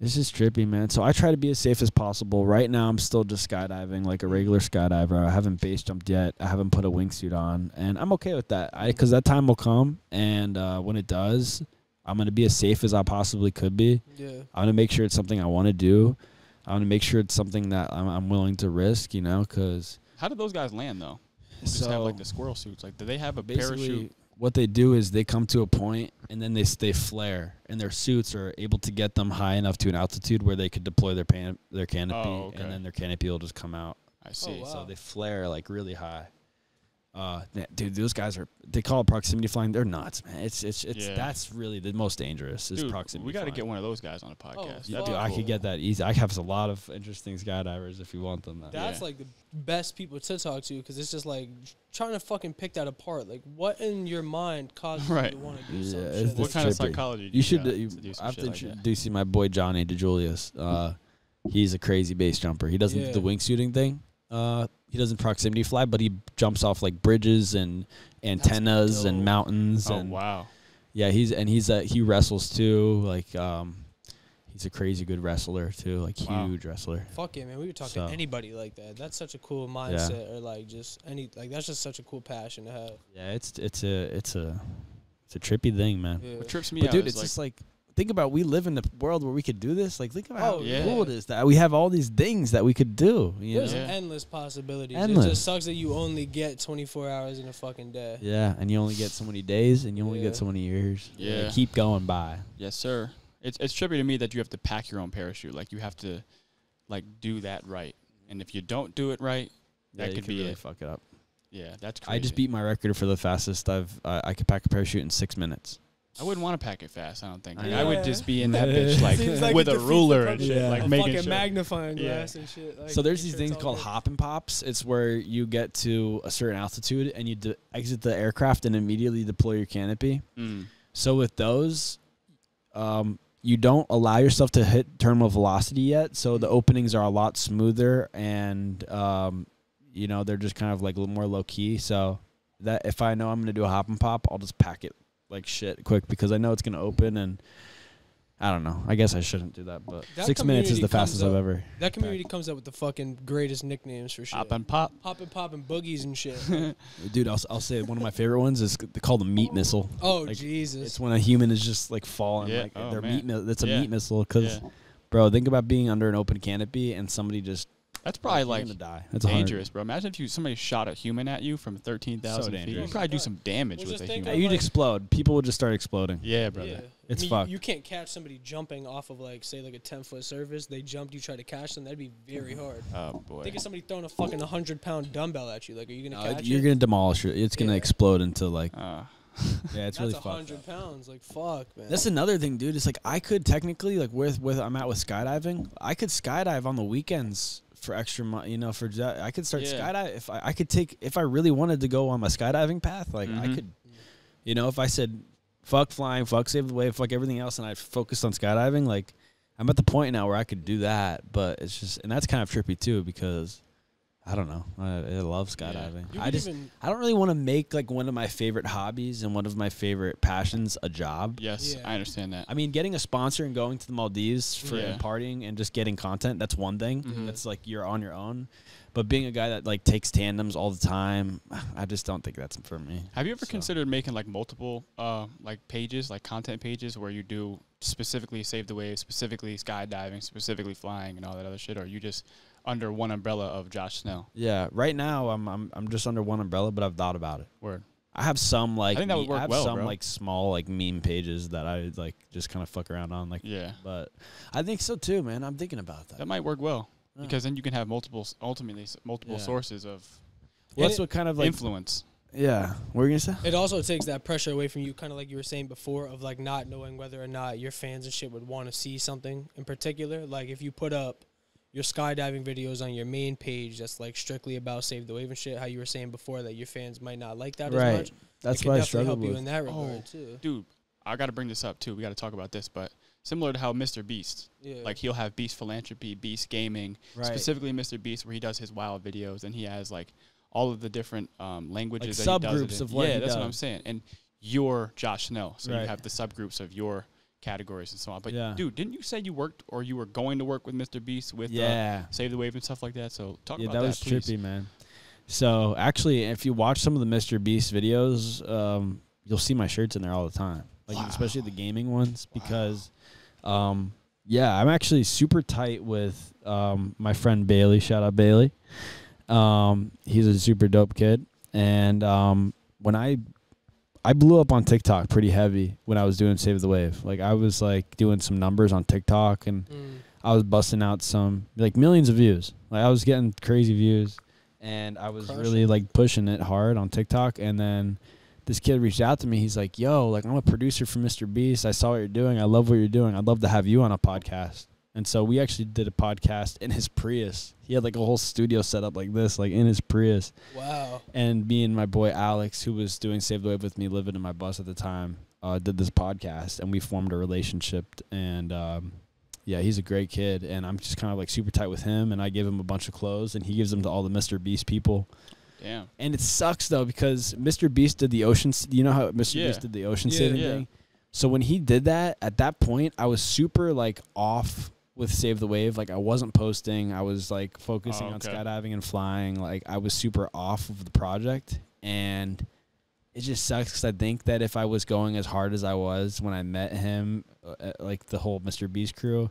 It's is trippy, man. So I try to be as safe as possible. Right now, I'm still just skydiving like a regular skydiver. I haven't base jumped yet. I haven't put a wingsuit on, and I'm okay with that. I because that time will come, and uh, when it does, I'm gonna be as safe as I possibly could be. Yeah. I want to make sure it's something I want to do. I want to make sure it's something that I'm, I'm willing to risk, you know, because How did those guys land though? Who just have like the squirrel suits. Like, do they have a parachute? What they do is they come to a point and then they s- they flare, and their suits are able to get them high enough to an altitude where they could deploy their pan- their canopy, Oh, okay. and then their canopy will just come out. I oh, see. wow. So they flare like really high. Uh, dude, those guys are they call it proximity flying. They're nuts, man. It's it's it's Yeah. that's really the most dangerous is Dude, proximity. we got to get one of those guys on a podcast. Yeah, Yeah, dude, be I could get that easy. I have a lot of interesting skydivers if you want them. Then. That's Yeah. like the best people to talk to because it's just like trying to fucking pick that apart. Like, what in your mind causes Right. you to want to do Yeah, some it's shit? the What like kind of psychology? do You should. got You, to do some I have to like introduce you my boy Johnny DeJulius. Uh, he's a crazy base jumper. He doesn't Yeah. do the wingsuiting thing. Uh, he doesn't proximity fly, but he jumps off like bridges and antennas and mountains. Oh and wow. yeah, he's and he's uh, he wrestles too. Like um, he's a crazy good wrestler too. Like Wow. huge wrestler. Fuck it, man. We would talk So- to anybody like that. That's such a cool mindset, or like just any like that's just such a cool passion to have. Yeah, it's it's a it's a it's a trippy thing, man. Yeah. What trips me But out dude, is it's like, just like think about we live in a world where we could do this. Like think about how Oh, yeah. cool it is that we have all these things that we could do. You There's know? Yeah. endless possibilities. It just sucks that you only get 24 hours in a fucking day. Yeah, and you only get so many days, and you only Yeah. get so many years. Yeah. They keep going by. yes, sir. It's it's trippy to me that you have to pack your own parachute. Like you have to, like do that right. And if you don't do it right, That you could could be really it. fuck it up. yeah, that's crazy. I just beat my record for the fastest I've I, I could pack a parachute in six minutes. I wouldn't want to pack it fast. I don't think. Like, I I would just be in that [laughs] bitch like, like with a ruler and shit, Yeah. like a making fucking sure. magnifying Yeah. glass and shit. Like, so there's these sure things called good. hop and pops. It's where you get to a certain altitude and you de- exit the aircraft and immediately deploy your canopy. Mm. So with those, um, you don't allow yourself to hit terminal velocity yet. So the openings are a lot smoother and um, you know they're just kind of like a little more low key. So that if I know I'm gonna do a hop and pop, I'll just pack it like shit quick because I know it's gonna open and. I don't know. I guess I shouldn't do that, but That six minutes is the fastest comes I've ever. That community comes up with the fucking greatest nicknames for shit. Pop and pop. Pop and pop and boogies and shit. [laughs] Dude, I'll, I'll say one of my favorite ones is they call the meat missile. Oh Like, Jesus! It's when a human is just like falling, Yeah. like Oh, their man. meat. Mi- that's a Yeah. meat missile. Because, Yeah. bro, think about being under an open canopy and somebody just That's probably you're like gonna die. That's a hundred- dangerous, bro. Imagine if you somebody shot a human at you from thirteen thousand feet. You'd probably do some damage Well, with a think human. Yeah, you'd like- explode. People would just start exploding. Yeah, brother. Yeah. It's I mean, you- fucked. You, can't catch somebody jumping off of like say like a ten foot surface. They jumped, you try to catch them. That'd be very hard. Oh boy. Think of somebody throwing a fucking hundred pound dumbbell at you. Like, are you gonna Uh, catch you're it? gonna demolish it. It's gonna Yeah. explode into like Uh, [laughs] yeah. It's That's really a fucked. hundred pounds. Like fuck, man. That's another thing, dude. It's like I could technically like with with I'm out with skydiving. I could skydive on the weekends for extra money. You know, for that I could start Yeah. skydive if I, I could take if I really wanted to go on my skydiving path. Like I Mhm. could, you know, if I said fuck flying, fuck save the wave, fuck everything else, and I focused on skydiving. Like I'm at the point now where I could do that, but it's just and that's kind of trippy too because I don't know. I, I love skydiving. You I just even- I don't really want to make like one of my favorite hobbies and one of my favorite passions a job. yes, Yeah. I understand that. I mean, getting a sponsor and going to the Maldives for Yeah. and partying and just getting content, that's one thing. Mhm. That's like you're on your own. But being a guy that like takes tandems all the time, I just don't think that's for me. Have you ever So- considered making like multiple uh like pages, like content pages where you do specifically save the wave, specifically skydiving, specifically flying and all that other shit, or are you just under one umbrella of Josh Snell? Yeah, right now I'm I'm I'm just under one umbrella, but I've thought about it. Word. I have some like I, think that would work I have well, some bro. like small like meme pages that I would like just kind of fuck around on like Yeah. but I think so too, man. I'm thinking about that. That might work well. Yeah. Because then you can have multiple ultimately multiple Yeah. sources of well, And that's what kind of like influence. Yeah. What were you gonna say? It also takes that pressure away from you, kind of like you were saying before, of like not knowing whether or not your fans and shit would want to see something in particular. Like if you put up your skydiving videos on your main page, that's like strictly about save the wave and shit. How you were saying before that your fans might not like that Right. as much. That's why could I definitely struggled help with. you in that Oh. regard too. Dude, I got to bring this up too. We got to talk about this, but similar to how Mr. Beast, Yeah. like he'll have Beast Philanthropy, Beast Gaming, Right. specifically Mr. Beast, where he does his wild videos, and he has like all of the different um, languages Like that he does it subgroups in. of what yeah, he that's what I'm saying. And you're Josh Snell, so Right. you have the subgroups of your categories and so on. But Yeah. dude, didn't you say you worked or you were going to work with Mr. Beast with uh, Yeah. Save the Wave and stuff like that? So talk yeah, about that that, was please. trippy, man. So actually, if you watch some of the Mr. Beast videos, um, you'll see my shirts in there all the time, like especially the gaming ones, because, um, yeah, I'm actually super tight with um, my friend Bailey. Shout out Bailey. Um, he's a super dope kid, and um, when I I blew up on TikTok pretty heavy when I was doing Save the Wave. Like I was like doing some numbers on TikTok and Mm. I was busting out some like millions of views. Like I was getting crazy views, and I was Crushing. really like pushing it hard on TikTok. And then this kid reached out to me. He's like, "Yo, like I'm a producer for Mr. Beast. I saw what you're doing. I love what you're doing. I'd love to have you on a podcast." And so we actually did a podcast in his Prius. He had like a whole studio set up like this, like in his Prius. Wow. And me and my boy Alex, who was doing Save the Wave with me, living in my bus at the time, uh, did this podcast, and we formed a relationship. And um, yeah, he's a great kid, and I'm just kind of like super tight with him. And I give him a bunch of clothes, and he gives them to all the Mr. Beast people. Damn. And it sucks though because Mr. Beast did the ocean. You know how Mr. Yeah. Beast did the ocean Yeah. saving Yeah. thing. So when he did that, at that point, I was super like off with Save the Wave. Like I wasn't posting. I was like focusing Oh, on skydiving and flying. Like I was super off of the project, and it just sucks because I think that if I was going as hard as I was when I met him, uh, uh, like the whole Mr. Beast crew,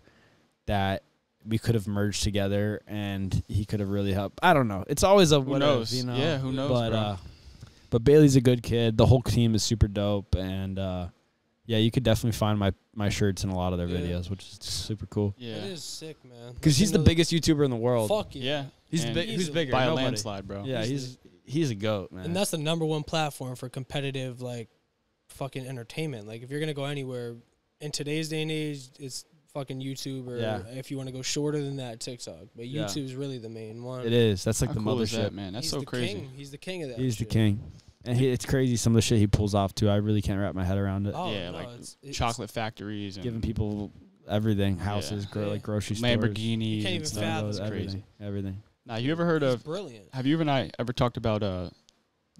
that we could have merged together and he could have really helped. I don't know. It's always a Who what if, knows? you know. Yeah, who knows, But bro? uh, but Bailey's a good kid. The whole team is super dope, and uh, yeah, you could definitely find my my shirts in a lot of their Yeah. videos, which is super cool. yeah. It is sick, man. Because he's the know, biggest YouTuber in the world. Fuck yeah. Yeah. He's the And big, who's Easily. bigger? by a Nobody. landslide, bro. Yeah, He's he's he's a goat, man. And that's the number one platform for competitive like fucking entertainment. Like if you're gonna go anywhere in today's day and age, it's fucking YouTube or Yeah. if you want to go shorter than that, TikTok. But Yeah. YouTube's really the main one. It is. That's like How the cool is mothership. that, man? That's He's so the crazy. King. He's the king of that. He's the king. And he, it's crazy some of the shit he pulls off too. I really can't wrap my head around it. Oh, yeah, no, like it's- it's- chocolate factories and Giving people everything, houses, gro- Yeah. like grocery Lamborghinis. You can't even fathom stores, it's everything, everything. Now, you ever heard He's of? brilliant. Have you and I ever talked about uh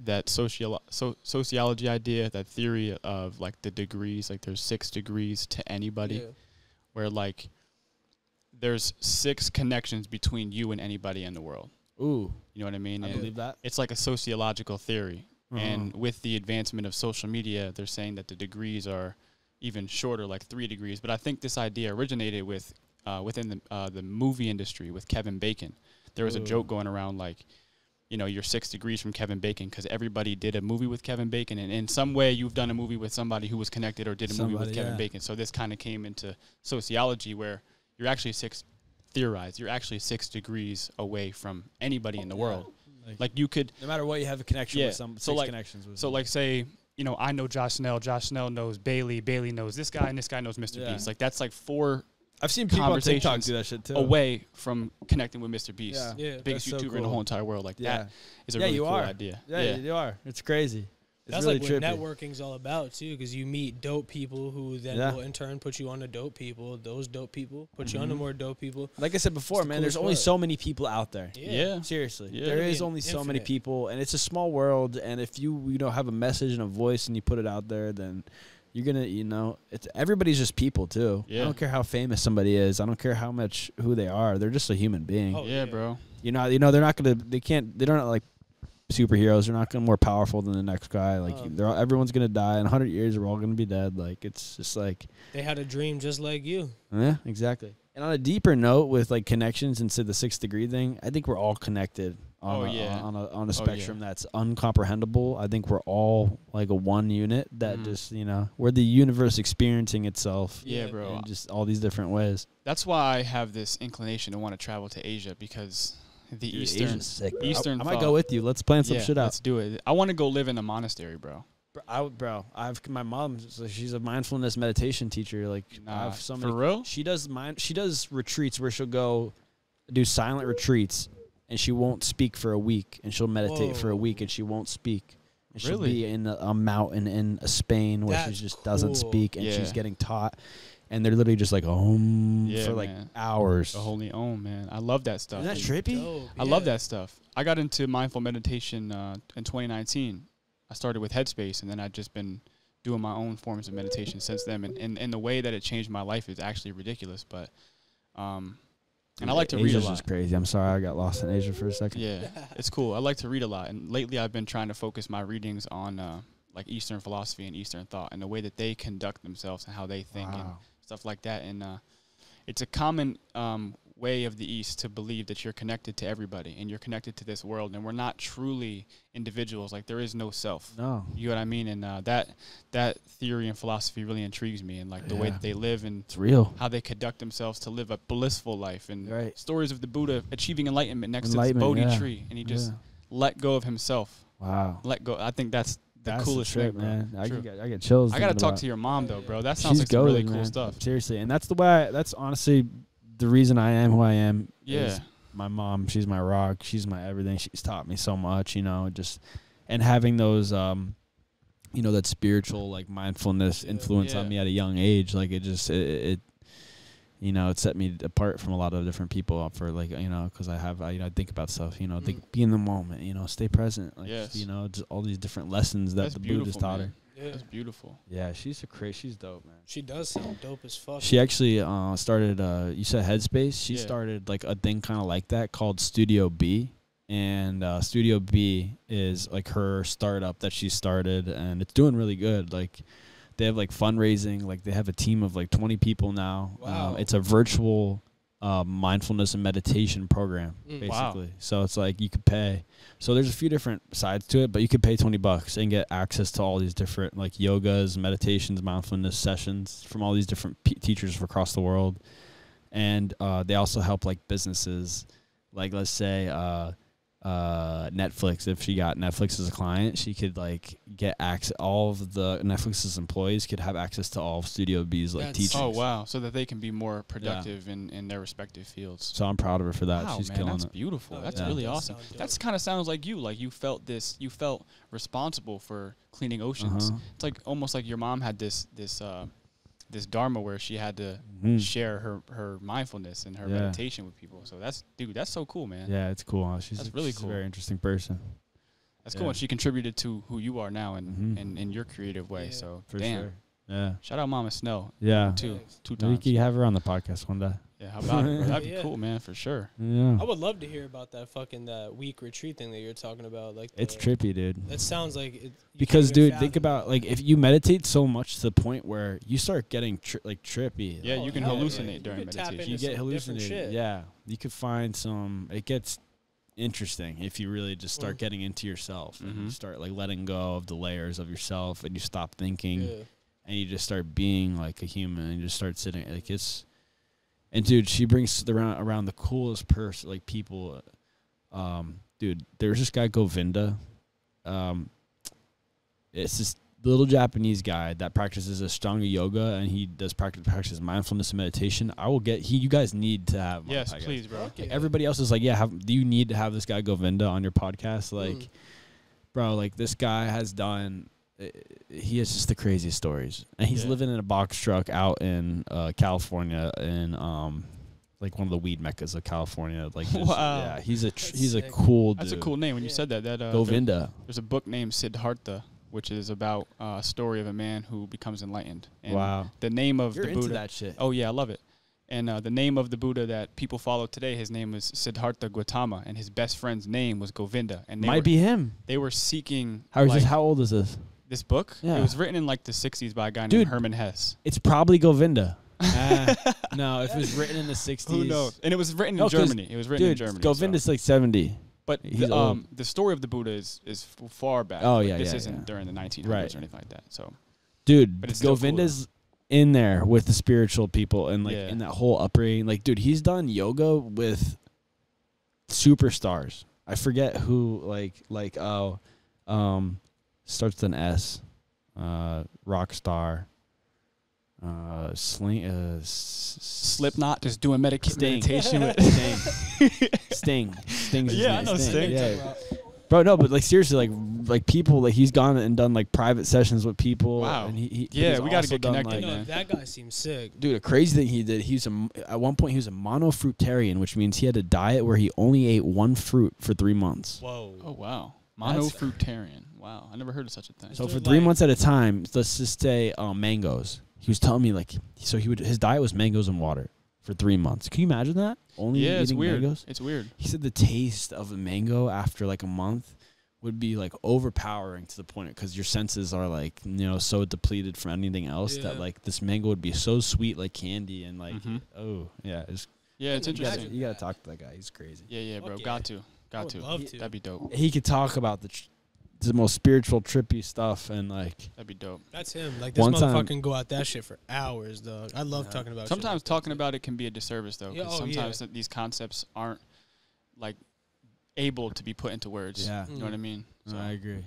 that social so, sociology idea, that theory of like the degrees? Like there's six degrees to anybody, Yeah. where like there's six connections between you and anybody in the world. Ooh, You know what I mean? I And believe that. it's like a sociological theory. And Uh-huh. with the advancement of social media, they're saying that the degrees are even shorter, like three degrees. But I think this idea originated with uh, within the uh, the movie industry with Kevin Bacon. There was a joke going around like, you know, you're six degrees from Kevin Bacon because everybody did a movie with Kevin Bacon, and in some way you've done a movie with somebody who was connected or did a movie with Kevin yeah. Bacon. So this kind of came into sociology where you're actually six theorized. you're actually six degrees away from anybody in the world. Like, Like you could no matter what, you have a connection Yeah, with some. so like- connections with. So like say, you know, I know Josh Snell, Josh Snell knows Bailey, Bailey knows this guy, and this guy knows Mr. Yeah. Beast. Like that's like four I've seen people on TikTok do that shit too. away from connecting with Mr. Beast. Yeah. Yeah. Biggest That's so YouTuber in the whole entire world. Like Yeah, that is a Yeah, really you cool are. idea. yeah, Yeah. you are. It's crazy. It's That's really like trippy. what networking's all about too, because you meet dope people who then Yeah. will in turn put you on to dope people. Those dope people put you on to mm-hmm. more dope people. Like I said before, It's the man, there's coolest only so many people out there. Yeah. Seriously, Yeah. there Literally is only so many people, and it's a small world. And if you you know have a message and a voice and you put it out there, then you're gonna you know it's everybody's just people too. Yeah. I don't care how famous somebody is. I don't care how much who they are. They're just a human being. Oh, yeah, yeah. bro. You know, you know they're not gonna they can't they don't like superheroes. They're not gonna more powerful than the next guy. Like they're all, everyone's gonna die in hundred years. We're all gonna be dead. Like it's just like They had a dream just like you. yeah, exactly. And on a deeper note, with like connections into the sixth degree thing, I think we're all connected. On Oh, a, yeah. on a on a yeah. spectrum that's uncomprehendable. I think we're all like a one unit that Mhm. just you know we're the universe experiencing itself Yeah, Yeah. bro. in just all these different ways. That's why I have this inclination to want to travel to Asia because the Dude, Eastern. Asia's sick. bro. I- Eastern I, might go with you. Let's plan some yeah, shit out. let's do it. I want to go live in a monastery, bro. Bro, I, bro, I've my mom. so She's a mindfulness meditation teacher. Like I have so for real? She does mind. She does retreats where she'll go do silent retreats, and she won't speak for a week, and she'll meditate for a week, and she won't speak. And she'll Really? be in a, a mountain in uh, Spain where That's she just doesn't speak, and Yeah. she's getting taught, and they're literally just like um Yeah, for like man. hours. The holy own, man. I love that stuff. Isn't that dude. trippy? Dope, I love that stuff. I got into mindful meditation uh, in 2019. I started with Headspace, and then I've just been doing my own forms of meditation since then. And, and, and the way that it changed my life is actually ridiculous. But, um, and I like to read a Asia's lot. just crazy. I'm sorry, I got lost in Asia for a second. Yeah, it's cool. I like to read a lot, and lately I've been trying to focus my readings on uh, like Eastern philosophy and Eastern thought, and the way that they conduct themselves and how they think and Wow. Stuff like that. And uh, it's a common um, way of the East to believe that you're connected to everybody and you're connected to this world, and we're not truly individuals. Like there is no self. No. You know what I mean? And uh, that that theory and philosophy really intrigues me, and like the way that they live and It's real. how they conduct themselves to live a blissful life, and Right. stories of the Buddha achieving enlightenment next Enlightenment, to this Bodhi yeah. tree, and he just Yeah. let go of himself. Wow. Let go. I think that's the That's coolest trip, thing, man. I get, I get chills. I gotta talk about to your mom though, bro. That She's sounds like some really cool man. stuff. Seriously, and that's the way. I, that's honestly the reason I am who I am. Yeah. is my mom. She's my rock. She's my everything. She's taught me so much. You know, just and having those, um, you know, that spiritual like mindfulness influence Yeah. on me at a young age. Like it just it. it you know, it set me apart from a lot of different people for like you know, because I have I, you know, I think about stuff. You know, think be in the moment. You know, stay present. Like Yes. you know, just all these different lessons that That's the beautiful, Buddhist taught man. her. Yeah. That's beautiful. Yeah, she's a crazy. She's dope, man. She does sound dope as fuck. She actually uh, started. Uh, you said Headspace. She Yeah. started like a thing kind of like that called Studio B, and uh, Studio B is like her startup that she started, and it's doing really good. Like they have like fundraising. Like they have a team of like twenty people now. Wow. Um, it's a virtual uh, mindfulness and meditation program, Mm. Wow. basically. So it's like you could pay. So there's a few different sides to it, but you could pay twenty bucks and get access to all these different like yogas, meditations, mindfulness sessions from all these different teachers from across the world. And uh, they also help like businesses, like let's say uh, uh, Netflix. If she got Netflix as a client, she could like get access. All of the Netflix's employees could have access to all of Studio B's like That's- teachings. Oh wow! So that they can be more productive in, in their respective fields. So I'm proud of her for that. wow, She's man, killing that's it. beautiful. Oh, that's yeah. really That awesome. sound. That's kind of sounds like you. Like you felt this. You felt responsible for cleaning oceans. Uh-huh. It's like almost like your mom had this this uh, this dharma where she had to Mhm. share her her mindfulness and her Yeah. meditation with people. So that's dude, that's so cool, man. Yeah, it's cool. huh? She's That's a- really she's cool. A very interesting person. That's cool. Yeah. And she contributed to who you are now and Mhm. in, in your creative way. Yeah. So For damn. sure. Yeah. Shout out Mama Snow. Yeah. too. Thanks. Two times. you could have her on the podcast one day. Yeah, how about it? bro? That'd be Yeah. cool, man, for sure. Yeah. I would love to hear about that fucking that week retreat thing that you're talking about. Like It's the- trippy, dude. That sounds like it, you Because, can't even dude, think fathom about like if you meditate so much to the point where you start getting tri- like trippy. Yeah, Oh, you can hell yeah. hallucinate You during could tap meditation. you get some different hallucinated. shit. Yeah, you could find some. It gets interesting if you really just start Mm. getting into yourself and you Mhm. start like letting go of the layers of yourself and you stop thinking Yeah. and you just start being like a human and you just start sitting like it's. And dude, she brings the around around the coolest person, like people. Um, dude, there's this guy Govinda. Um, it's this little Japanese guy that practices Ashtanga yoga and he does practice practices mindfulness and meditation. I will get he. You guys need to have. him Yes, the podcast. please, bro. Okay. Everybody else is like, yeah, have, do you need to have this guy Govinda on your podcast? Like, Mm. bro, like this guy has done. Uh, He has just the craziest stories, and he's Yeah. living in a box truck out in uh, California, in um, like one of the weed meccas of California. Like, [laughs] this- Wow. yeah, he's a tr- That's he's a sick. cool. That's a cool name. When you said that, that uh, there- Govinda. there's a book named Siddhartha, which is about uh, a story of a man who becomes enlightened. And wow, The name of you're the into Buddha. that shit. Oh yeah, I love it. And uh, the name of the Buddha that people follow today, his name was Siddhartha Gautama, and his best friend's name was Govinda. And they might were, be him. they were seeking How is like, this? How old is this? This book. Yeah. It was written in like the '60s by a guy Dude. named Hermann Hesse. It's probably Govinda. [laughs] Ah, no, if it was written in the '60s, [laughs] Who knows? And it was written in No, 'cause, Germany. It was written Dude, in Germany. Govinda's so- like 70. But the, um, the story of the Buddha is, is far back. Oh, Like, yeah, This yeah, isn't yeah. during the 1900s Right. or anything like that. So dude But it's still cool, govinda's in there with the spiritual people and like Yeah. in that whole upbringing like dude he's done yoga with superstars i forget who like like oh um starts with an s uh rock star uh sling uh s- s- Slipknot just doing medica- Sting. meditation with [laughs] sting sting sting's his Yeah, I know Sting. yeah bro no but like seriously like like people like he's gone and done like private sessions with people Wow. and he, he Yeah, we gotta also get done, connected, No, man. that guy seems sick. Dude, a crazy thing he did. He was a, at one point he was a monofruitarian, which means he had a diet where he only ate one fruit for three months. Whoa. Oh wow, That's- monofruitarian. Wow, I never heard of such a thing. So for three like- months at a time, let's just say um, mangoes. He was telling me like, so he would his diet was mangoes and water for three months. Can you imagine that? Only yeah, it's eating weird. mangoes. It's weird. He said the taste of a mango after like a month would be like overpowering to the point because your senses are like you know so depleted from anything else that like this mango would be so sweet like candy and like Mhm. oh yeah it's Yeah, it's Can you gotta, interesting. you gotta talk to that guy he's crazy Yeah, yeah, bro. Fuck yeah. Got to, I got would to. love to. That'd be dope. he could talk about the tr- the most spiritual trippy stuff and like That'd be dope. That's him. Like this One time- motherfucker can go out that shit for hours, dog. I love Yeah. talking about. shit Sometimes like that. talking about it can be a disservice though, Yeah, because oh, yeah. sometimes th- these concepts aren't like able to be put into words. yeah You know what I mm. mean? So I agree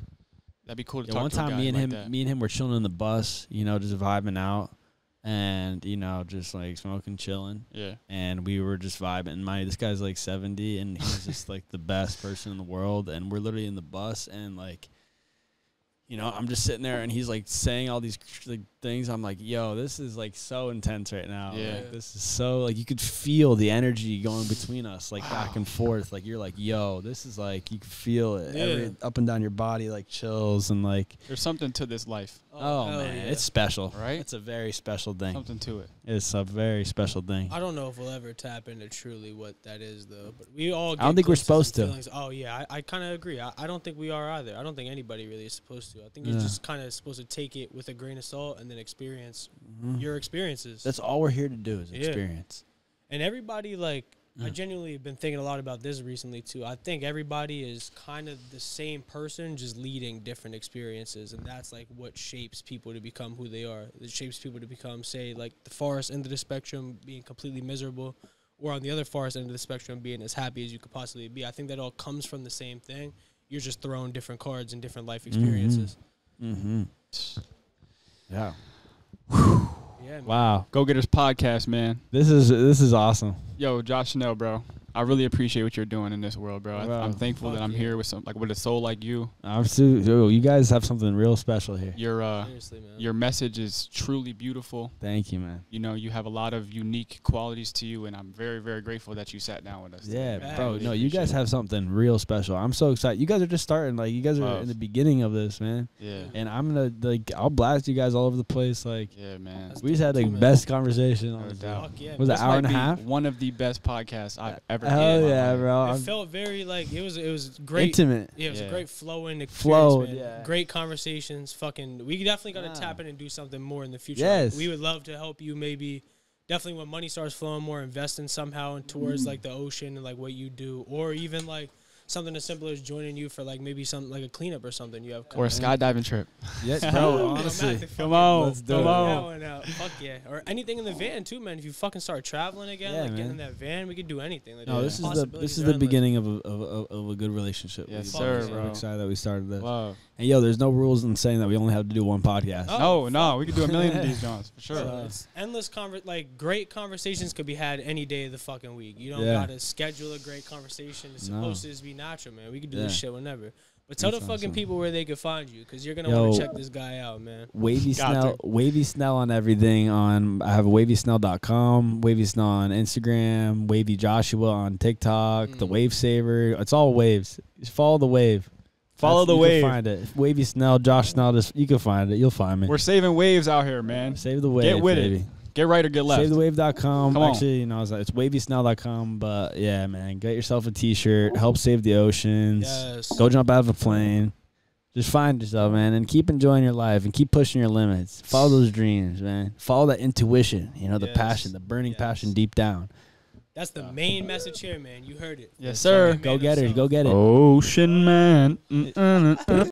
that'd be cool to yeah, talk one to a time guy me and like him that. me and him were chilling in the bus you know just vibing out and you know just like smoking chilling Yeah. and we were just vibing. My this guy's like seventy, and he's [laughs] just like the best person in the world. And we're literally in the bus, and like, you know, I'm just sitting there, and he's like saying all these like, things. I'm like, yo, this is like so intense right now. Yeah. Like, this is so like you could feel the energy going [sighs] between us, like back and forth. Like you're like, yo, this is like you can feel it Yeah. every up and down your body, like chills and like. There's something to this life, Oh, hell man, oh, yeah. it's special. right? It's a very special thing. something to it. It's a very special thing. I don't know if we'll ever tap into truly what that is, though. But we all. I don't think we're supposed and to. feelings. Oh yeah, I, I kind of agree. I, I don't think we are either. I don't think anybody really is supposed to. I think you're just kind of supposed to take it with a grain of salt and then experience Mhm. your experiences. That's all we're here to do is Yeah. experience. and everybody like I genuinely have been thinking a lot about this recently too. I think everybody is kind of the same person, just leading different experiences, and that's like what shapes people to become who they are. It shapes people to become, say, like the forest end of the spectrum, being completely miserable, or on the other forest end of the spectrum, being as happy as you could possibly be. I think that all comes from the same thing. You're just throwing different cards and different life experiences. Mm-hmm. Yeah. Yeah, man. Wow. Go Getters podcast, man. This is this is awesome. Yo, Josh Snell, bro. I really appreciate what you're doing in this world, bro. I, Bro. I'm thankful that I'm yeah. here with some like with a soul like you. I'm so, yo, you guys have something real special here. Your uh, man. your message is truly beautiful. Thank you, man. You know, you have a lot of unique qualities to you, and I'm very, very grateful that you sat down with us. Yeah, man. I bro. really No, you guys it. have something real special. I'm so excited. You guys are just starting. Like you guys are Love. in the beginning of this, man. Yeah, And I'm gonna like I'll blast you guys all over the place. Like yeah, man. That's we just had dope like best conversation. No honestly. doubt. Fuck yeah. Was man. it hour and a half? One of the best podcasts I've ever. Hell had in yeah, life. bro. It I'm felt very like it was. It was great. intimate. Yeah, it was Yeah. a great flowing experience, Flowed, man. yeah. Great conversations. Fucking, we definitely got to Yeah. tap in and do something more in the future. Yes. Like, we would love to help you. Maybe, definitely when money starts flowing more, investing somehow in towards mm. like the ocean and like what you do, or even like something as simple as joining you for like maybe something like a cleanup or something you have. Or a skydiving trip. Yes, [laughs] bro. Oh, honestly, Come on, Let's do come it. that on. one out. Fuck yeah. Or anything in the van too, man. If you fucking start traveling again, Yeah, like get in that van, we could do anything. Like, no, this is the this is the beginning of a, of, a, of a good relationship. Yes, We- sir, I'm bro. excited that we started this. Love. And yo, there's no rules in saying that we only have to do one podcast. Oh, no, no, we could do a million of these, [laughs] Johns, for sure. So it's endless conver- like great conversations could be had any day of the fucking week. You don't Yeah. gotta schedule a great conversation. It's No. supposed to just be natural, man. We can do Yeah. this shit whenever. But tell That's the fucking awesome. people where they can find you, because you're gonna Yo. want to check this guy out, man. Wavy Got Snell, Wavy Snell on everything. On I have wavysnell.com, Wavy Snell on Instagram, Wavy Joshua on TikTok, the Mm. Wave Saver. It's all waves. Just follow the wave. Follow That's- the you can wave. Find it. Wavy Snell, Josh Snell. Just you can find it. You'll find me. We're saving waves out here, man. Save the wave. Get with it. baby. Get right or get left. SaveTheWave.com. Come on. Actually, you know, it's, it's wavysnell.com. But yeah, man, get yourself a T-shirt. Help save the oceans. Yes. Go jump out of a plane. Just find yourself, man, and keep enjoying your life and keep pushing your limits. Follow those dreams, man. Follow that intuition. You know, the Yes. passion, the burning Yes. passion deep down. That's the main message here, man. You heard it. Yes, sir. Go get it. Go get it. Ocean man.